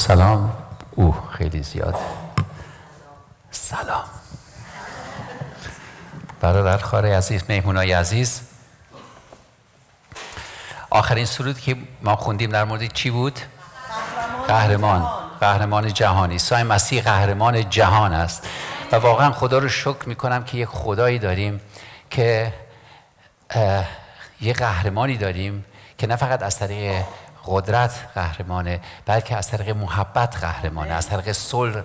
سلام. او خیلی زیاد. سلام. برادر خاره عزیز مهمونای عزیز. آخرین سرود که ما خوندیم در مورد چی بود؟ قهرمان. قهرمان جهانی. سای مسیح قهرمان جهان است. و واقعا خدا رو شکر می‌کنم که یک خدایی داریم که یه قهرمانی داریم که نه فقط از طریق قدرت قهرمانه بلکه از طریق محبت قهرمانه از طریق صلح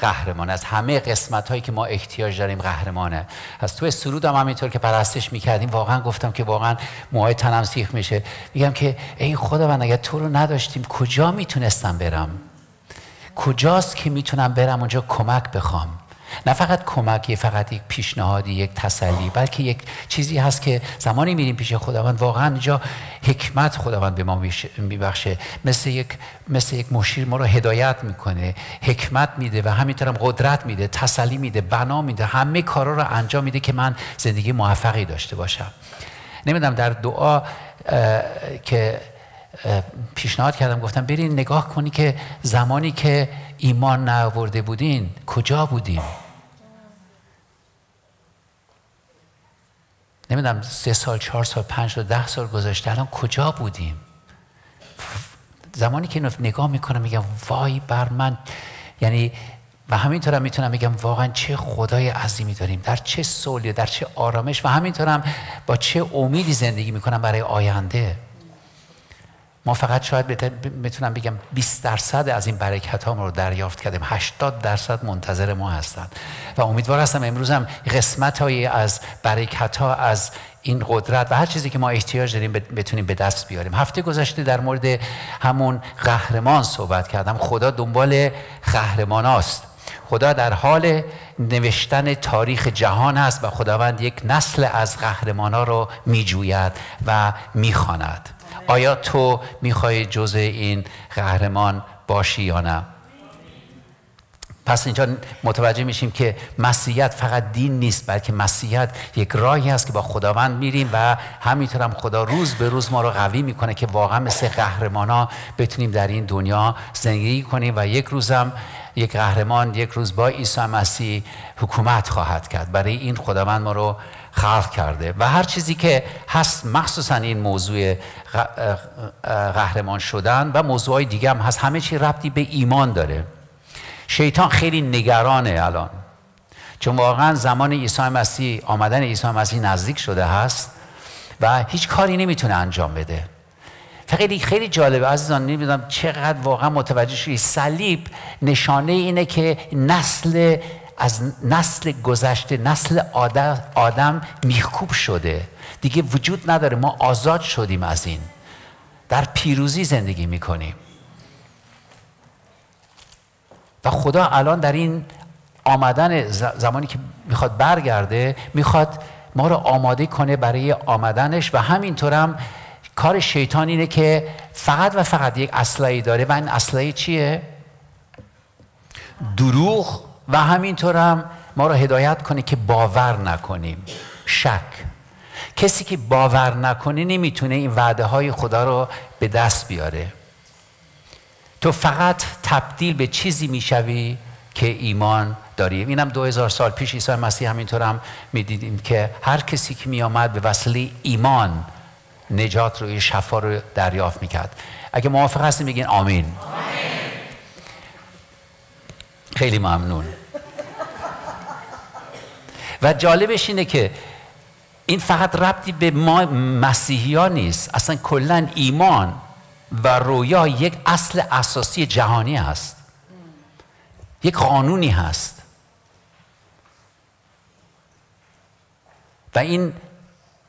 قهرمان از همه قسمت هایی که ما احتیاج داریم قهرمانه. از تو سرود هم همینطور که پرستش می‌کردیم واقعا گفتم که واقعا موهای تنم سیخ میشه. میگم که ای خدا من اگر تو رو نداشتیم کجا می‌تونستم برم؟ کجاست که می‌تونم برم اونجا کمک بخوام؟ نه فقط کمکی فقط یک پیشنهادی یک تسلی بلکه یک چیزی هست که زمانی میریم پیش خداوند واقعا اینجا حکمت خداوند به ما میبخشه. مثل یک مثل یک مشیر ما رو هدایت می‌کنه حکمت میده و همینطورم قدرت میده تسلی میده بنا میده همه کارا رو انجام میده که من زندگی موفقی داشته باشم. نمی‌دونم در دعا که پیشنهاد کردم گفتم برین نگاه کنی که زمانی که ایمان نآورده بودین کجا بودیم نمی‌دونم سه سال چهار سال پنج سال ده سال گذشته الان کجا بودیم؟ زمانی که نگاه می‌کنم میگم وای بر من. یعنی و همینطورم می‌تونم میگم واقعا چه خدای عظیمی داریم. در چه صلحی در چه آرامش و همینطورم با چه امیدی زندگی می‌کنم برای آینده. ما فقط شاید بتونم بگم 20 درصد از این برکت ها ما رو دریافت کردیم. 80 درصد منتظر ما هستند و امیدوار هستم امروز هم قسمت هایی از برکت ها از این قدرت و هر چیزی که ما احتیاج داریم بتونیم به دست بیاریم. هفته گذشته در مورد همون قهرمان صحبت کردم. خدا دنبال قهرمان است خدا در حال نوشتن تاریخ جهان است و خداوند یک نسل از قهرمان ها رو میجوید و می‌خواند. آیا تو می‌خوای جزء این قهرمان باشی یا نه؟ پس اینجا متوجه میشیم که مسیحیت فقط دین نیست بلکه مسیحیت یک راهی است که با خداوند میریم و همینطور هم خدا روز به روز ما رو قوی می‌کنه که واقعا مثل قهرمان ها بتونیم در این دنیا زندگی کنیم و یک روزم یک قهرمان یک روز با عیسی مسیح حکومت خواهد کرد. برای این خداوند ما رو خلق کرده و هر چیزی که هست مخصوصا این موضوع قهرمان شدن و موضوع دیگه هم هست. همه چی ربطی به ایمان داره. شیطان خیلی نگرانه الان. چون واقعا زمان عیسی مسیح آمدن عیسی مسیح نزدیک شده هست و هیچ کاری نمی‌تونه انجام بده. خیلی خیلی جالبه. عزیزان نمی‌دونم چقدر واقعا متوجه شدی. صلیب نشانه اینه که نسل از نسل گذشته نسل آدم, آدم میخکوب شده. دیگه وجود نداره. ما آزاد شدیم از این. در پیروزی زندگی می‌کنیم. و خدا الان در این آمدن زمانی که می‌خواد برگرده می‌خواد ما رو آماده کنه برای آمدنش. و همینطورم کار شیطان اینه که فقط و فقط یک اسلحه داره. و این اسلحه چیه؟ دروغ و همینطور هم ما رو هدایت کنه که باور نکنیم. شک. کسی که باور نکنه نمی‌تونه این وعده های خدا رو به دست بیاره. تو فقط تبدیل به چیزی می‌شوی که ایمان داری. اینم دو هزار سال پیش عیسی مسیح همینطور هم می‌دیدیم که هر کسی که میآمد به وسیله ایمان نجات رو شفا رو دریافت می‌کرد. اگه موافق هستیم بگین آمین, آمین. خیلی ممنون. و جالبش اینه که این فقط ربطی به ما مسیحی ها نیست. اصلا کلا ایمان و رویا یک اصل اساسی جهانی هست. یک قانونی هست. و این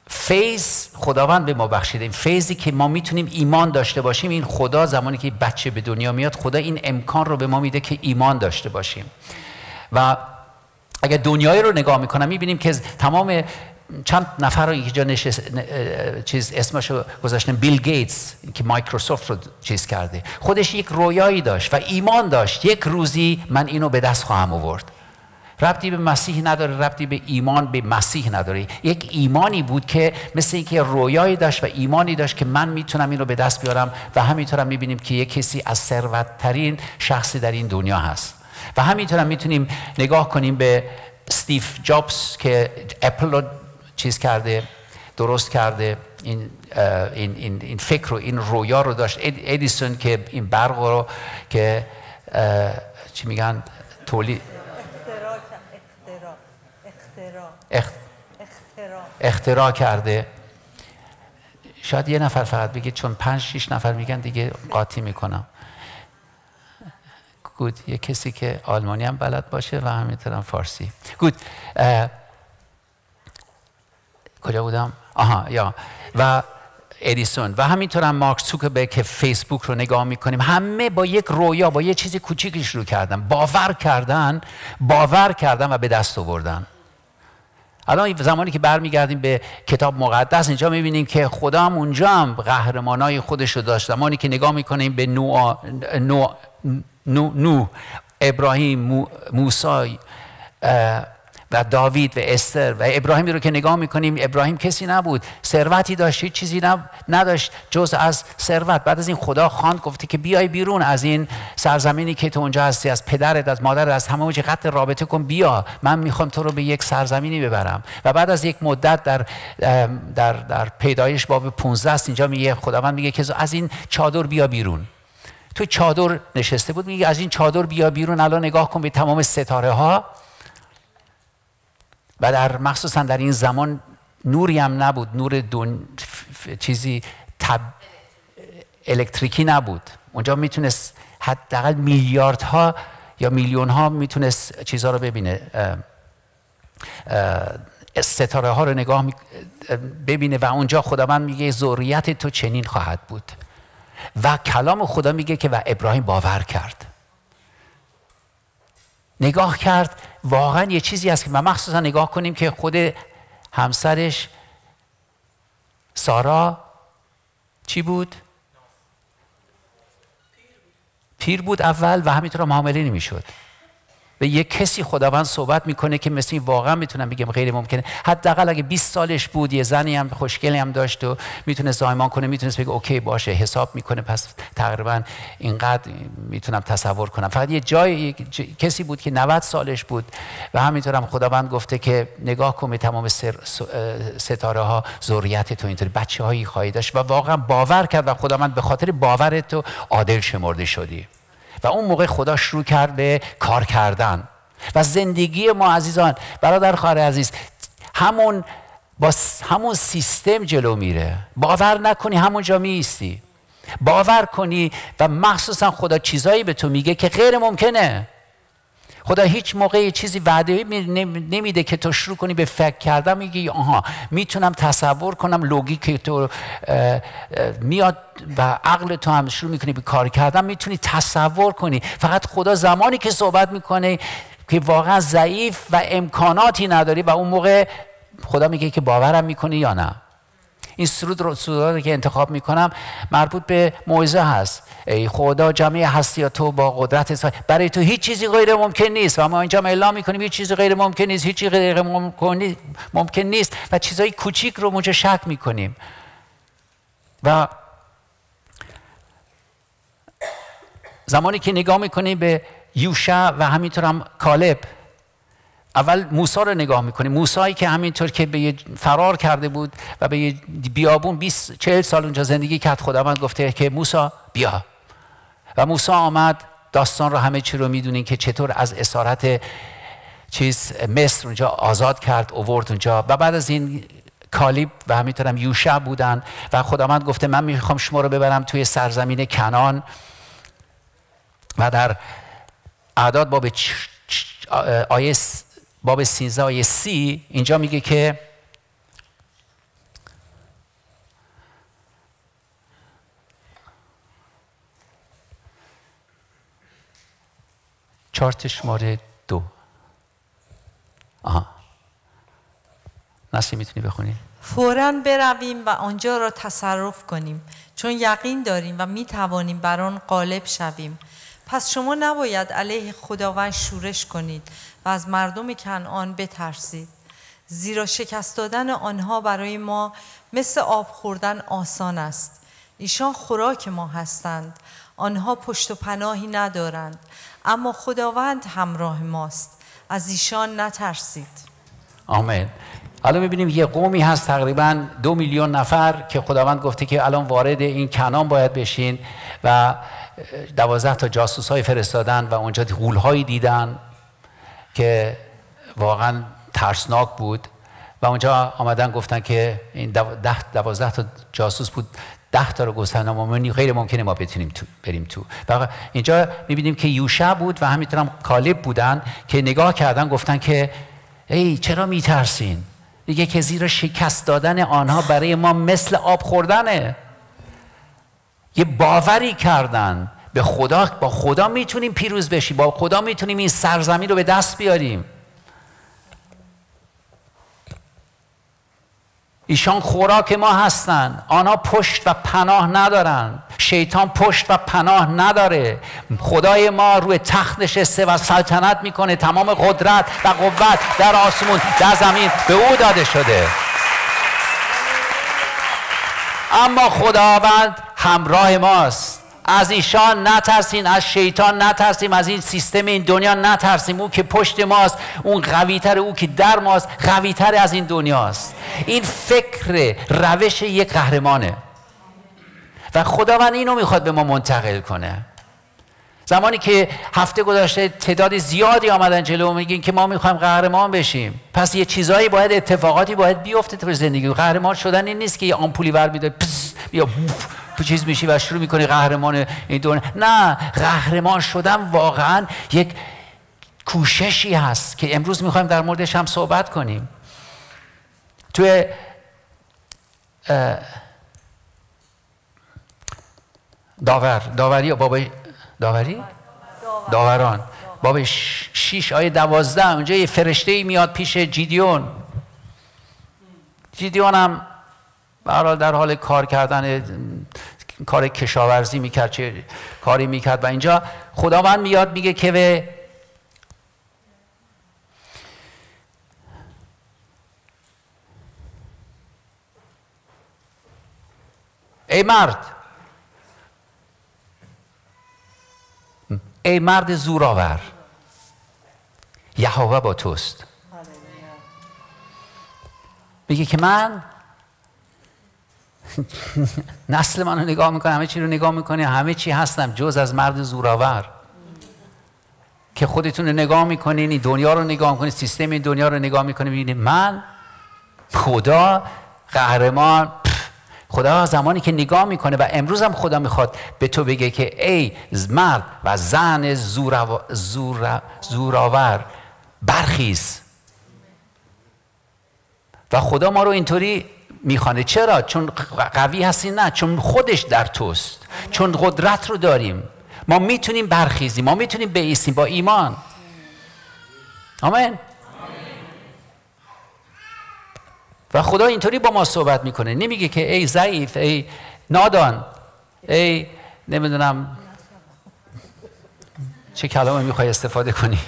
فیض خداوند به ما بخشیده. این فیضی که ما می‌تونیم ایمان داشته باشیم این خدا زمانی که بچه به دنیا میاد خدا این امکان رو به ما میده که ایمان داشته باشیم. و اگر دنیای رو نگاه می‌کنم می‌بینیم که تمام چند نفر رو اینجا نشست چیز اسمشو گذاشتن. بیل گیتس که مایکروسافت رو چیز کرده. خودش یک رویایی داشت و ایمان داشت. یک روزی من اینو به دست خواهم آورد. ربطی به مسیح نداره ربطی به ایمان به مسیح نداره. یک ایمانی بود که مثل اینکه رویایی داشت و ایمانی داشت که من می‌تونم این رو به دست بیارم و همینطور هم می‌بینیم که یک کسی از ثروتترین شخصی در این دنیا هست. و همینطور هم می‌تونیم نگاه کنیم به استیف جابز که اپل رو چیز کرده درست کرده. این, این, این, این فکر رو این رویا رو داشت. ادیسون که این برق رو که چی میگن؟ تولید اختراع. اختراع کرده. شاید یه نفر فقط بگه چون پنج شیش نفر میگن دیگه قاطی می‌کنم. گود یه کسی که آلمانی هم بلد باشه و همینطورم فارسی. گود کجا بودم؟ آها یا. و ادیسون و همینطور هم مارک زوکربرگ که فیسبوک رو نگاه می‌کنیم. همه با یک رویا با یه چیزی کوچیکی شروع کردن. باور کردن باور کردن و به دست آوردن. الان زمانی که برمیگردیم به کتاب مقدس اینجا می‌بینیم که خدا هم اونجا هم قهرمانای خودش رو داشت. زمانی که نگاه می‌کنیم به نو, نو, نو, نو ابراهیم موسی و داوید و استر و ابراهیمی رو که نگاه می‌کنیم ابراهیم کسی نبود. ثروتی داشت هیچ چیزی نداشت جز از ثروت. بعد از این خدا خواند گفته که بیای بیرون از این سرزمینی که تو اونجا هستی از پدرت از مادرت از همه وجه قطع رابطه کن بیا. من می‌خوام تو رو به یک سرزمینی ببرم. و بعد از یک مدت در در در پیدایش باب 15 است. اینجا میگه خداوند میگه که از این چادر بیا بیرون. تو چادر نشسته بود میگه از این چادر بیا بیرون. الان نگاه کن به تمام ستاره ها و در مخصوصا در این زمان نوری هم نبود. نور دون چیزی تب... الکتریکی نبود. اونجا می‌تونست حداقل میلیاردها یا میلیون ها می‌تونست چیزها رو ببینه. ستاره ها رو نگاه ببینه و اونجا خداوند میگه ذریت تو چنین خواهد بود. و کلام خدا میگه که و ابراهیم باور کرد. نگاه کرد واقعا یه چیزی هست که ما مخصوصا نگاه کنیم که خود همسرش سارا چی بود؟ پیر بود اول و همینطور معامله نمی‌شد. به یک کسی خداوند صحبت می‌کنه که مثل واقعا می‌تونم بگم غیر ممکنه. حداقل اگه 20 سالش بود یه زنی هم خوشگلی هم داشت و می‌تونه زایمان کنه می‌تونه بگه اوکی باشه حساب می‌کنه. پس تقریبا اینقدر می‌تونم تصور کنم. فقط یه جای کسی بود که 90 سالش بود و همینطورم خداوند گفته که نگاه کن به تمام ستاره ها ذریت تو اینطوری. بچه هایی خواهی داشت و واقعا باور کرد و خداوند به خاطر باور تو عادل شمرده شدی. اون موقع خدا شروع کرد به کار کردن. و زندگی ما عزیزان برادر خواهر عزیز همون با همون سیستم جلو میره. باور نکنی همونجا میستی باور کنی و مخصوصا خدا چیزایی به تو میگه که غیر ممکنه. خدا هیچ موقع چیزی وعده نمیده که تو شروع کنی به فکر کردن میگی آها می‌تونم تصور کنم لوگیک تو میاد و عقل تو هم شروع می‌کنی به کار کردن می‌تونی تصور کنی. فقط خدا زمانی که صحبت می‌کنه که واقعا ضعیف و امکاناتی نداری و اون موقع خدا میگه که باورم می‌کنی یا نه. این سرود رو سرود که انتخاب می‌کنم مربوط به موعظه هست. ای خدا جمعی هستی تو با قدرت برای تو هیچ چیزی غیر ممکن نیست و ما اینجا اعلام می‌کنیم هیچ چیزی غیر ممکن نیست هیچ چیزی غیر ممکن نیست و چیزهای کوچیک رو اونجا شک می‌کنیم. و زمانی که نگاه می‌کنیم به یوشع و همینطور هم کالب اول موسا رو نگاه می‌کنیم موسایی که همینطور که به فرار کرده بود و به بیابون 20 40 سال اونجا زندگی کرد خداوند گفته که موسا بیا. و موسا آمد داستان رو همه چی رو می‌دونین که چطور از اسارت چیز مصر اونجا آزاد کرد اوورد اونجا. و بعد از این کالیب و همینطور هم یوشع بودن و خداوند گفته من می‌خوام شما رو ببرم توی سرزمین کنان و در اعداد باب آیه باب 13 آیه سی اینجا میگه که چارت شماره دو. آها. نسی می‌تونی بخونی؟ فورا برویم و آنجا را تصرف کنیم چون یقین داریم و می‌توانیم بر آن غالب شویم. پس شما نباید علیه خداوند شورش کنید و از مردم کنعان بترسید. زیرا شکست دادن آنها برای ما مثل آب خوردن آسان است. ایشان خوراک ما هستند. آنها پشت و پناهی ندارند. اما خداوند همراه ماست. از ایشان نترسید. آمین. حالا می‌بینیم یه قومی هست تقریبا دو میلیون نفر که خداوند گفته که الان وارد این کنان باید بشین و دوازده تا جاسوس های فرستادن و اونجا غول هایی دیدن که واقعا ترسناک بود. و اونجا آمدن گفتن که این ده دوازده تا جاسوس بود. ده تا رو گفتن ما غیر ممکنه ما بتونیم تو بریم تو. و اینجا می‌بینیم که یوشع بود و همینطور کالب بودن که نگاه کردن گفتن که ای چرا میترسین؟ دیگه که زیرا شکست دادن آنها برای ما مثل آب خوردنه. یه باوری کردن. به خدا با خدا می‌تونیم پیروز بشیم. با خدا می‌تونیم این سرزمین رو به دست بیاریم. ایشان خوراک ما هستند آنها پشت و پناه ندارند شیطان پشت و پناه نداره. خدای ما روی تخت نشسته و سلطنت می‌کنه. تمام قدرت و قوت در آسمون در زمین به او داده شده. اما خداوند همراه ماست. از ایشان نترسین از شیطان نترسیم از این سیستم این دنیا نترسیم. او که پشت ماست اون قویتر او که در ماست قویتر از این دنیاست. این فکر روش یک قهرمانه. و خداوند اینو می‌خواد به ما منتقل کنه. زمانی که هفته گذشته تعداد زیادی آمدن جلو میگین که ما می‌خوایم قهرمان بشیم. پس یه چیزایی باید اتفاقاتی باید بیفته تو زندگی. قهرمان شدن این نیست که یه آمپولی ور میده بیا تو چیز میشی و شروع می‌کنی قهرمان این دنیا نه قهرمان شدن واقعا یک کوششی هست که امروز می‌خوایم در موردش هم صحبت کنیم. توی داور داوری بابا داوری؟ داوران. باب شیش آیه دوازده اونجا یه فرشته ای میاد پیش جیدیون. جیدیون هم در حال کار کردن کار کشاورزی می‌کرد چه کاری می‌کرد. و اینجا خداوند میاد میگه که به ای مرد ای مرد زورآور یهوه با توست. میگه که من نسل منو نگاه می‌کنه همه چی رو نگاه می‌کنه همه چی هستم جز از مرد زورآور. که خودتون رو نگاه می‌کنین این دنیا رو نگاه می‌کنین سیستم این دنیا رو نگاه می‌کنین من خدا قهرمان خدا زمانی که نگاه می‌کنه و امروز هم خدا می‌خواد به تو بگه که ای مرد و زن زوراور برخیز. و خدا ما رو اینطوری می‌خوانه. چرا؟ چون قوی هستی؟ نه چون خودش در توست. چون قدرت رو داریم. ما می‌تونیم برخیزیم. ما می‌تونیم بیستیم با ایمان. آمین. و خدا اینطوری با ما صحبت می‌کنه. نمیگه که ای ضعیف ای نادان ای نمی‌دونم چه کلامه می‌خوای استفاده کنی.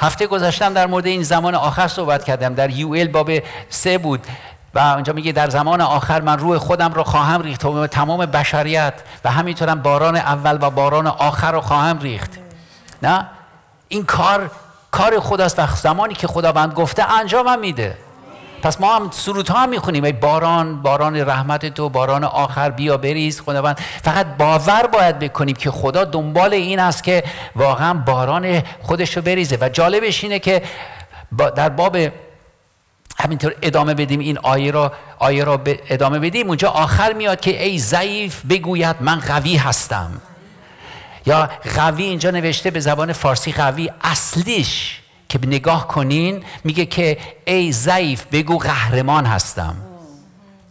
هفته گذاشتم در مورد این زمان آخر صحبت کردم. در یو ال باب سه بود و اونجا میگه در زمان آخر من روح خودم رو خواهم ریخت و تمام بشریت و همینطورم باران اول و باران آخر رو خواهم ریخت. نه؟ این کار کار خداست و زمانی که خداوند گفته انجام میده. پس ما هم سرود ها می‌خونیم. ای باران باران رحمت تو باران آخر بیا بریز خداوند. فقط باور باید بکنیم که خدا دنبال این است که واقعا باران خودش رو بریزه. و جالبش اینه که در باب همینطور ادامه بدیم این آیه را آیه را ادامه بدیم. اونجا آخر میاد که ای ضعیف بگوید من قوی هستم. یا قوی اینجا نوشته به زبان فارسی قوی اصلیش که نگاه کنین میگه که ای ضعیف بگو قهرمان هستم.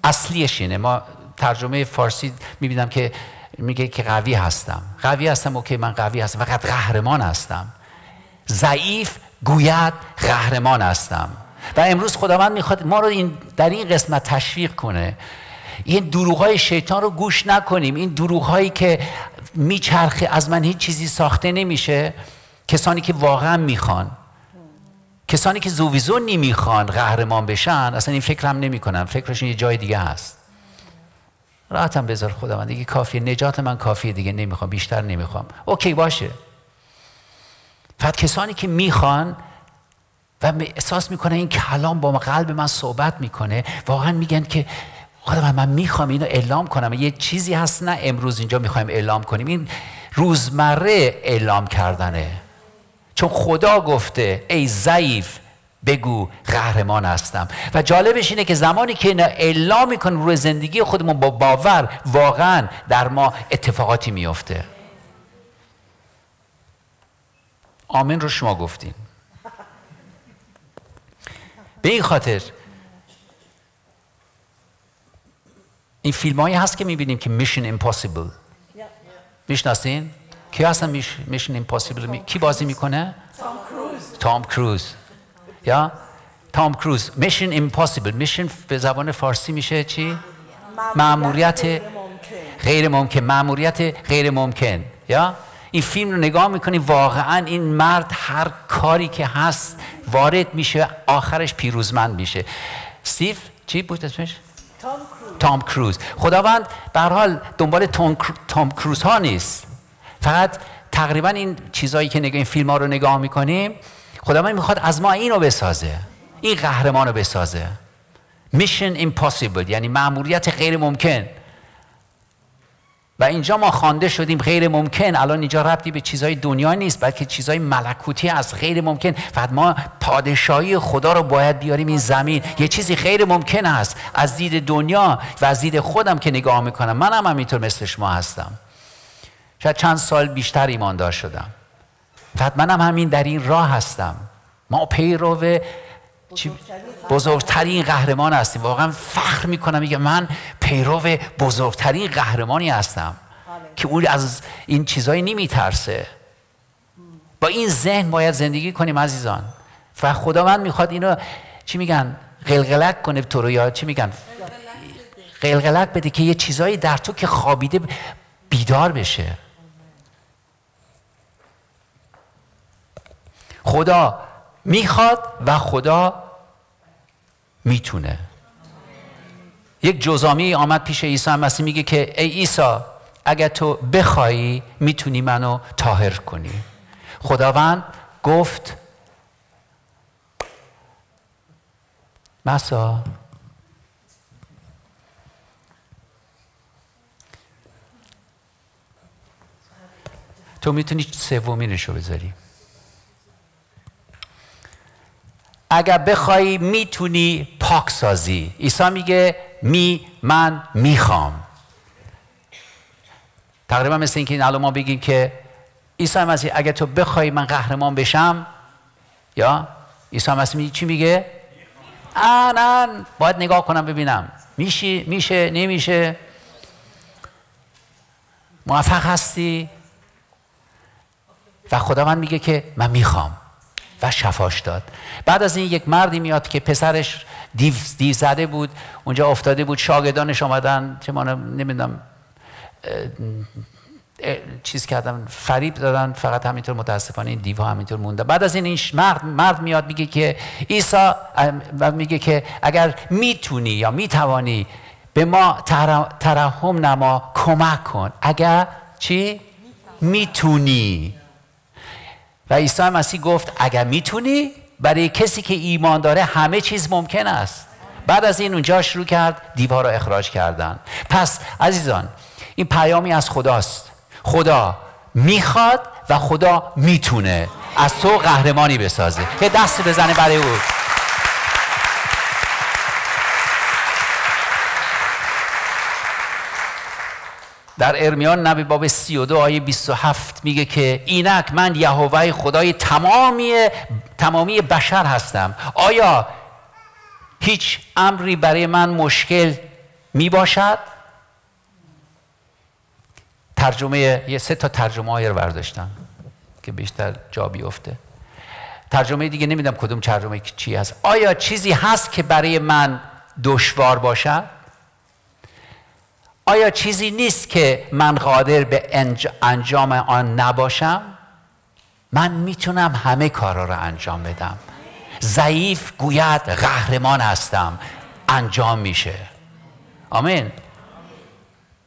اصلیش اینه. ما ترجمه فارسی می‌بینم که میگه که قوی هستم. قوی هستم اوکی من قوی هستم. فقط قهرمان هستم. ضعیف گوید قهرمان هستم. و امروز خداوند می‌خواد ما رو این در این قسمت تشویق کنه. این دروغ های شیطان رو گوش نکنیم. این دروغ هایی که میچرخه از من هیچ چیزی ساخته نمیشه. کسانی که واقعا می‌خوان کسانی که زوویزو نمی‌خوان قهرمان بشن اصلا این فکر هم نمی‌کنن فکرشون یه جای دیگه هست. راحتم بذار خدا من دیگه کافیه. نجات من کافیه دیگه. نمی‌خوام. بیشتر نمی‌خوام. اوکی باشه. فقط کسانی که می‌خوان و احساس می‌کنه این کلام با قلب من صحبت می‌کنه واقعا میگن که خدا من, می‌خوام اینو اعلام کنم. یه چیزی هست نه امروز اینجا می‌خوایم اعلام کنیم. این روزمره اعلام کردنه. چون خدا گفته ای ضعیف بگو قهرمان هستم. و جالبش اینه که زمانی که اینا اعلام می‌کنیم روی زندگی خودمون با باور واقعا در ما اتفاقاتی میفته آمین رو شما گفتین. به این خاطر این فیلم هایی هست که می‌بینیم که میشن امپاسیبل می‌شناسین؟ کی هستن میشن امپاسیبل کی بازی می‌کنه؟ تام کروز تام کروز یا؟ تام کروز میشن امپاسیبل میشن به زبان فارسی میشه چی؟ معموریت غیر ممکن. معموریت غیر ممکن. یا؟ این فیلم رو نگاه می‌کنی واقعا این مرد هر کاری که هست وارد میشه آخرش پیروزمند میشه. استیو چی بود اسمش؟ تام کروز تام کروز. خداوند به حال دنبال تام, کروز ها نیست. فقط تقریبا این چیزهایی که نگاه این فیلم ها رو نگاه می‌کنیم خداوند می‌خواد از ما اینو بسازه. این قهرمان رو بسازه. میشن امپاسیبل یعنی معمولیت غیر ممکن و اینجا ما خوانده شدیم غیر ممکن. الان اینجا ربطی به چیزهای دنیا نیست بلکه چیزهای ملکوتی از غیر ممکن. فقط ما پادشاهی خدا رو باید بیاریم این زمین. یه چیزی غیر ممکن است. از دید دنیا و از دید خودم که نگاه می‌کنم. منم هم همینطور مثل شما هستم. شاید چند سال بیشتر ایماندار شدم. فقط منم همین در این راه هستم. ما پیرو بزرگترین قهرمان هستیم. واقعا فخر می‌کنم میگه من پیرو بزرگترین قهرمانی هستم که اون از این چیزایی نمیترسه. با این ذهن باید زندگی کنیم عزیزان. و خداوند می‌خواد اینو چی میگن؟ قلقلک کنه تو رو یا چی میگن؟ قلقلک بده که یه چیزایی در تو که خوابیده بیدار بشه. خدا می‌خواد و خدا می‌تونه. یک جزامی آمد پیش عیسی مسیح میگه که ای عیسی اگر تو بخوایی می‌تونی منو تاهر کنی. خداوند گفت مسا تو می‌تونی سومینش رو بذاری. اگر بخوای می‌تونی پاک سازی. عیسی میگه می من می‌خوام. تقریبا مثل اینکه این الان ما بگیم که عیسی مسیح اگر تو بخوای من قهرمان بشم یا عیسی مسیح می چی میگه؟ آنان. باید نگاه کنم ببینم. میشه میشه نمیشه. موفق هستی؟ و خداوند میگه که من می‌خوام. و شفاش داد. بعد از این یک مردی میاد که پسرش دیو, دیو زده بود اونجا افتاده بود شاگردانش آمدن چه ما نمی‌دونم چیز کردن فریب دادن فقط همینطور متاسفانه این دیوها همینطور مونده. بعد از این این مرد, مرد میاد میگه که عیسی میگه که اگر می‌تونی یا می‌توانی به ما ترحم نما کمک کن. اگر چی؟ می‌تونی. و عیسی مسیح گفت اگر می‌تونی برای کسی که ایمان داره همه چیز ممکن است. بعد از این اونجا شروع کرد دیوار را اخراج کردن. پس عزیزان این پیامی از خداست. خدا می‌خواد و خدا می‌تونه از تو قهرمانی بسازه. یه دست بزنه برای او. در ارمیان نبی باب 32 آیه 27 میگه که اینک من یهوه خدای تمامی تمامی بشر هستم. آیا هیچ امری برای من مشکل می باشد ترجمه یه سه تا ترجمه های رو برداشتم که بیشتر جا بیفته. ترجمه دیگه نمیدم کدوم ترجمه چی هست. آیا چیزی هست که برای من دشوار باشد؟ آیا چیزی نیست که من قادر به انجام آن نباشم؟ من می‌تونم همه کارا رو انجام بدم. ضعیف گوید قهرمان هستم. انجام میشه. آمین.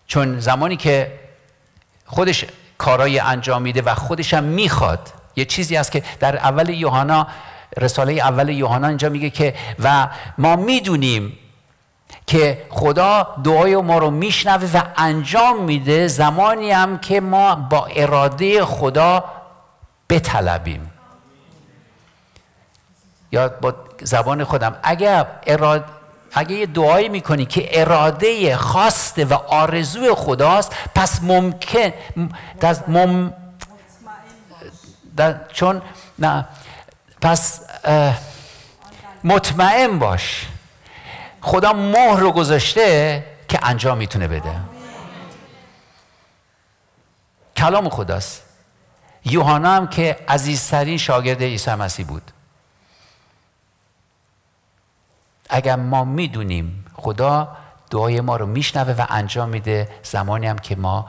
چون زمانی که خودش کارای انجام میده و خودش هم می‌خواد یه چیزی هست که در اول یوحنا رساله اول یوحنا اینجا میگه که و ما می‌دونیم که خدا دعای ما رو میشنوه و انجام میده زمانی هم که ما با اراده خدا بطلبیم. یا با زبان خودم اگر اراده اگه یه دعایی می‌کنی که اراده خواسته و آرزوی خداست پس ممکن مم چون نه پس مطمئن باش. خدا مهر رو گذاشته که انجام می‌تونه بده. کلام خداست. یوحنا هم که عزیزترین شاگرد عیسی مسیح بود. اگر ما می‌دونیم خدا دعای ما رو میشنوه و انجام میده زمانی هم که ما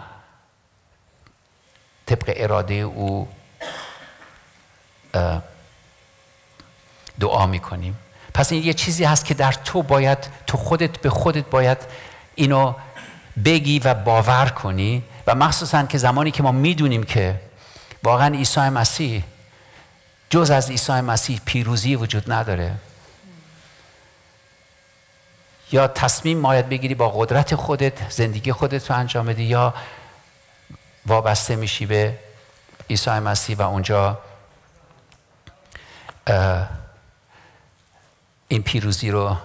طبق اراده او دعا می‌کنیم. پس این یه چیزی هست که در تو باید تو خودت به خودت باید اینو بگی و باور کنی و مخصوصا که زمانی که ما می‌دونیم که واقعا عیسی مسیح جز از عیسی مسیح پیروزی وجود نداره. یا تصمیم باید بگیری با قدرت خودت زندگی خودت رو انجام بدی یا وابسته میشی به عیسی مسیح و اونجا این پیروزی رو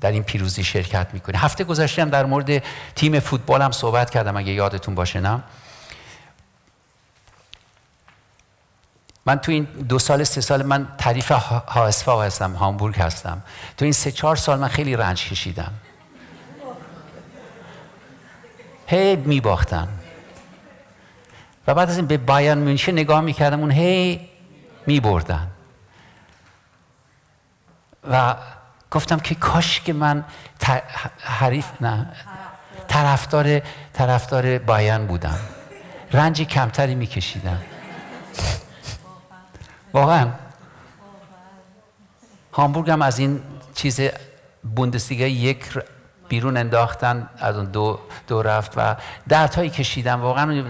در این پیروزی شرکت می‌کنی. هفته گذشته هم در مورد تیم فوتبال هم صحبت کردم اگه یادتون باشه نه؟ من تو این دو سال سه سال من تعریف هاسفا هستم هامبورگ هستم. تو این سه چهار سال من خیلی رنج کشیدم. هی می باختن و بعد از این به بایان مونشه نگاه می‌کردم اون هی می بردن و گفتم که کاش که من حریف نه طرفدار طرفدار بایان بودم. رنج کمتری میکشیدم. واقعا. هامبورگ هم از این چیز بوندسلیگا یک بیرون انداختن از اون دو, دو رفت و درتایی کشیدم. واقعا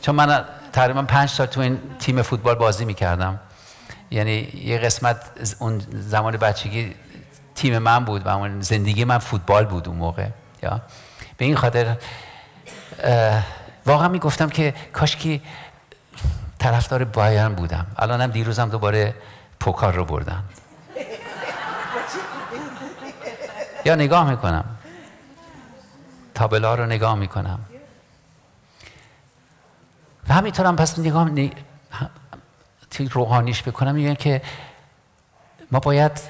چون من تقریبا پنج سال تو این تیم فوتبال بازی می‌کردم. یعنی یه قسمت اون زمان بچگی تیم من بود و زندگی من فوتبال بود اون موقع یا. به این خاطر واقعا می‌گفتم که کاش که طرفدار بایرن بودم. الانم دیروزم دوباره پوکار رو بردم. یا نگاه می‌کنم. تابلا رو نگاه می‌کنم. و همینطورم پس نگاه نی... روحانیش بکنم میگن که ما باید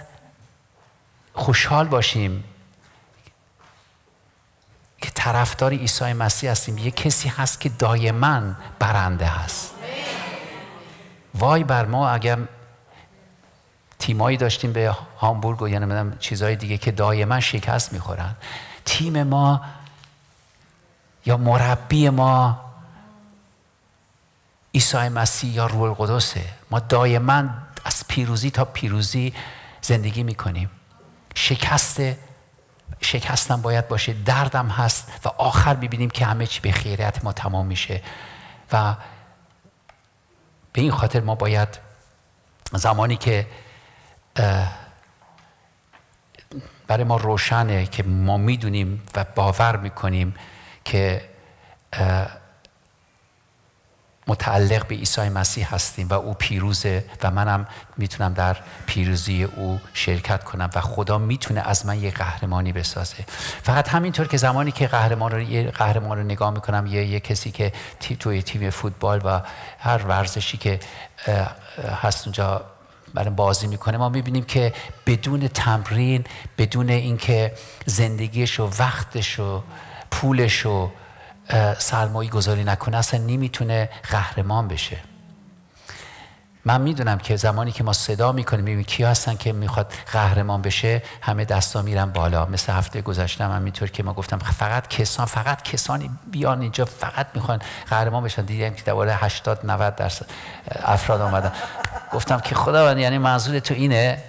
خوشحال باشیم که طرفدار عیسی مسیح هستیم. یه کسی هست که دایما برنده هست. وای بر ما اگر تیمایی داشتیم به هامبورگ و یعنی چیزهای دیگه که دایما شکست می‌خورن. تیم ما یا مربی ما عیسی مسیح یا روح القدسه. ما دایما از پیروزی تا پیروزی زندگی می‌کنیم. شکست شکستم باید باشه دردم هست و آخر ببینیم که همه چی به خیریت ما تمام میشه. و به این خاطر ما باید زمانی که برای ما روشنه که ما می‌دونیم و باور می‌کنیم که متعلق به عیسی مسیح هستیم و او پیروزه و منم می‌تونم در پیروزی او شرکت کنم و خدا می‌تونه از من یه قهرمانی بسازه. فقط همینطور که زمانی که قهرمان رو یه قهرمان رو نگاه می‌کنم یه, یه کسی که توی تیم فوتبال و هر ورزشی که هست اونجا برای بازی می‌کنه ما می‌بینیم که بدون تمرین بدون اینکه زندگیش و وقتش و پولش و سرمایه گذاری نکنه اصلا نمی‌تونه قهرمان بشه. من می‌دونم که زمانی که ما صدا می‌کنیم می‌بینیم کی هستن که می‌خواد قهرمان بشه همه دستا میرن بالا. مثل هفته گذشته من اینطور که ما گفتم فقط کسان فقط کسانی بیان اینجا فقط می‌خوان قهرمان بشن. دیدیم که دوباره 80 90 درصد افراد آمدن گفتم که خدا یعنی منظور تو اینه؟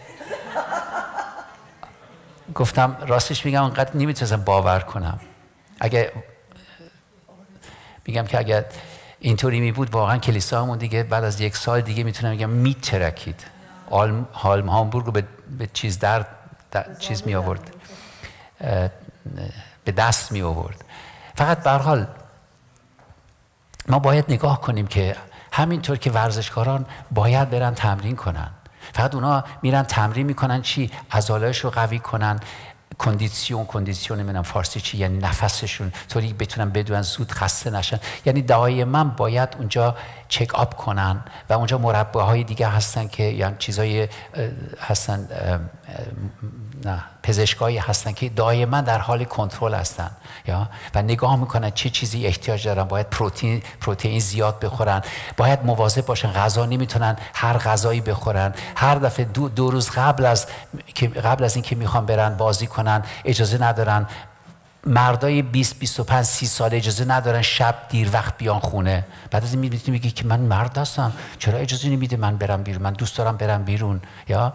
گفتم راستش میگم اونقدر نمی‌تونستم باور کنم. اگه میگم که اگر اینطوری می بود واقعا کلیسا دیگه بعد از یک سال دیگه می‌تونم بگم میترکید. حال هامبورگ رو به, به چیز در, چیز می آورد. به دست می آورد. فقط به حال ما باید نگاه کنیم که همینطور که ورزشکاران باید برن تمرین کنن. فقط اونا میرن تمرین می‌کنن چی؟ عضلاتش رو قوی کنن. کندیسیون کندیسیون نمی‌دونم فارسی چی یعنی نفسشون. طوری بتونن بدون زود خسته نشن. یعنی من باید اونجا چک اپ کنن و اونجا مربع های دیگه هستن که یعنی چیزای هستن نه. پزشکایی هستن که دائما در حال کنترل هستن یا؟ و نگاه می‌کنن چه چیزی احتیاج دارن باید پروتئین پروتئین زیاد بخورن باید مواظب باشن غذا نمی‌تونن هر غذایی بخورن. هر دفعه دو, دو روز قبل از که قبل از اینکه می‌خوان برن بازی کنن اجازه ندارن. مردای 20 25 30 سال اجازه ندارن شب دیر وقت بیان خونه. بعد از این می‌بینی میگی که من مرد هستم. چرا اجازه نمیده من برم بیرون؟ من دوست دارم برم بیرون یا؟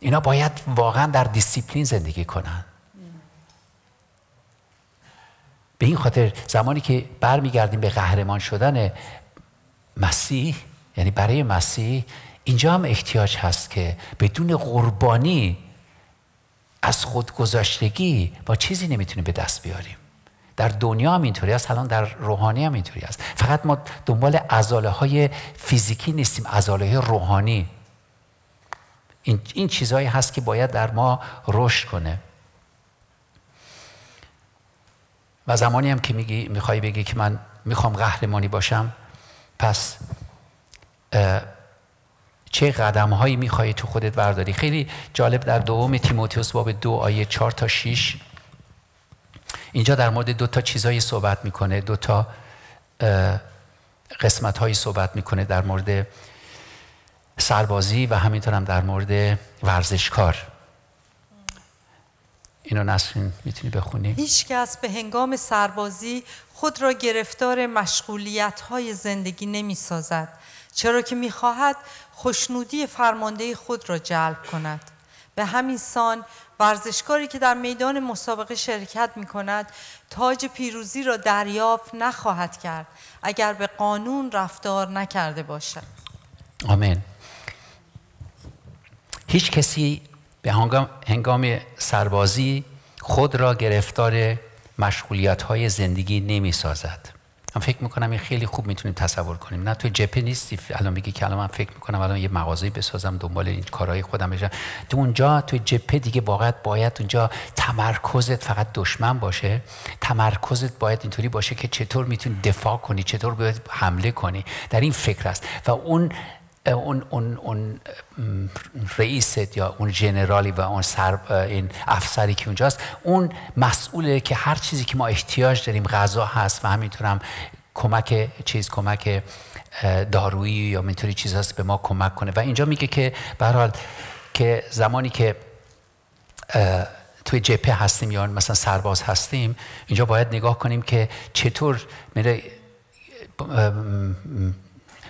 اینا باید واقعا در دیسیپلین زندگی کنن. به این خاطر زمانی که برمیگردیم به قهرمان شدن مسیح یعنی برای مسیح اینجا هم احتیاج هست که بدون قربانی از خودگذاشتگی با چیزی نمی‌تونیم به دست بیاریم. در دنیا هم اینطوری است الان در روحانی هم اینطوری است فقط ما دنبال ازاله های فیزیکی نیستیم های روحانی. این, این چیزهایی هست که باید در ما رشد کنه. و زمانی هم که میگی می‌خوای بگی که من می‌خوام قهرمانی باشم پس چه قدم هایی می‌خوای تو خودت برداری؟ خیلی جالب در دوم تیموتیوس باب دو آیه چهار تا شیش اینجا در مورد دو تا چیزهایی صحبت می‌کنه دو تا قسمت هایی صحبت می‌کنه در مورد سربازی و همینطور هم در مورد ورزشکار. اینو نسرین می‌تونی بخونی؟ هیچ کس به هنگام سربازی خود را گرفتار مشغولیت های زندگی نمی سازد چرا که می‌خواهد خوشنودی فرمانده خود را جلب کند. به همین سان ورزشکاری که در میدان مسابقه شرکت می کند تاج پیروزی را دریافت نخواهد کرد اگر به قانون رفتار نکرده باشد. آمین. هیچ کسی به هنگام سربازی خود را گرفتار مشغولیت های زندگی نمی سازد من فکر می‌کنم این خیلی خوب می‌تونیم تصور کنیم. نه تو جپه نیستی. الان بگی که الان من فکر می‌کنم الان یه مغازه بسازم دنبال این کارهای خودم بشم. تو اونجا تو جپه دیگه واقعا باید اونجا تمرکزت فقط دشمن باشه. تمرکزت باید اینطوری باشه که چطور می‌تونی دفاع کنی چطور باید حمله کنی. در این فکر است. و اون اون, اون, اون رئیست یا اون جنرالی و اون سر این افسری که اونجاست اون مسئوله که هر چیزی که ما احتیاج داریم غذا هست و همینطور هم کمک چیز کمک دارویی یا اینطوری چیز هست به ما کمک کنه و اینجا میگه که برحال که زمانی که توی جپه هستیم یا مثلا سرباز هستیم اینجا باید نگاه کنیم که چطور میره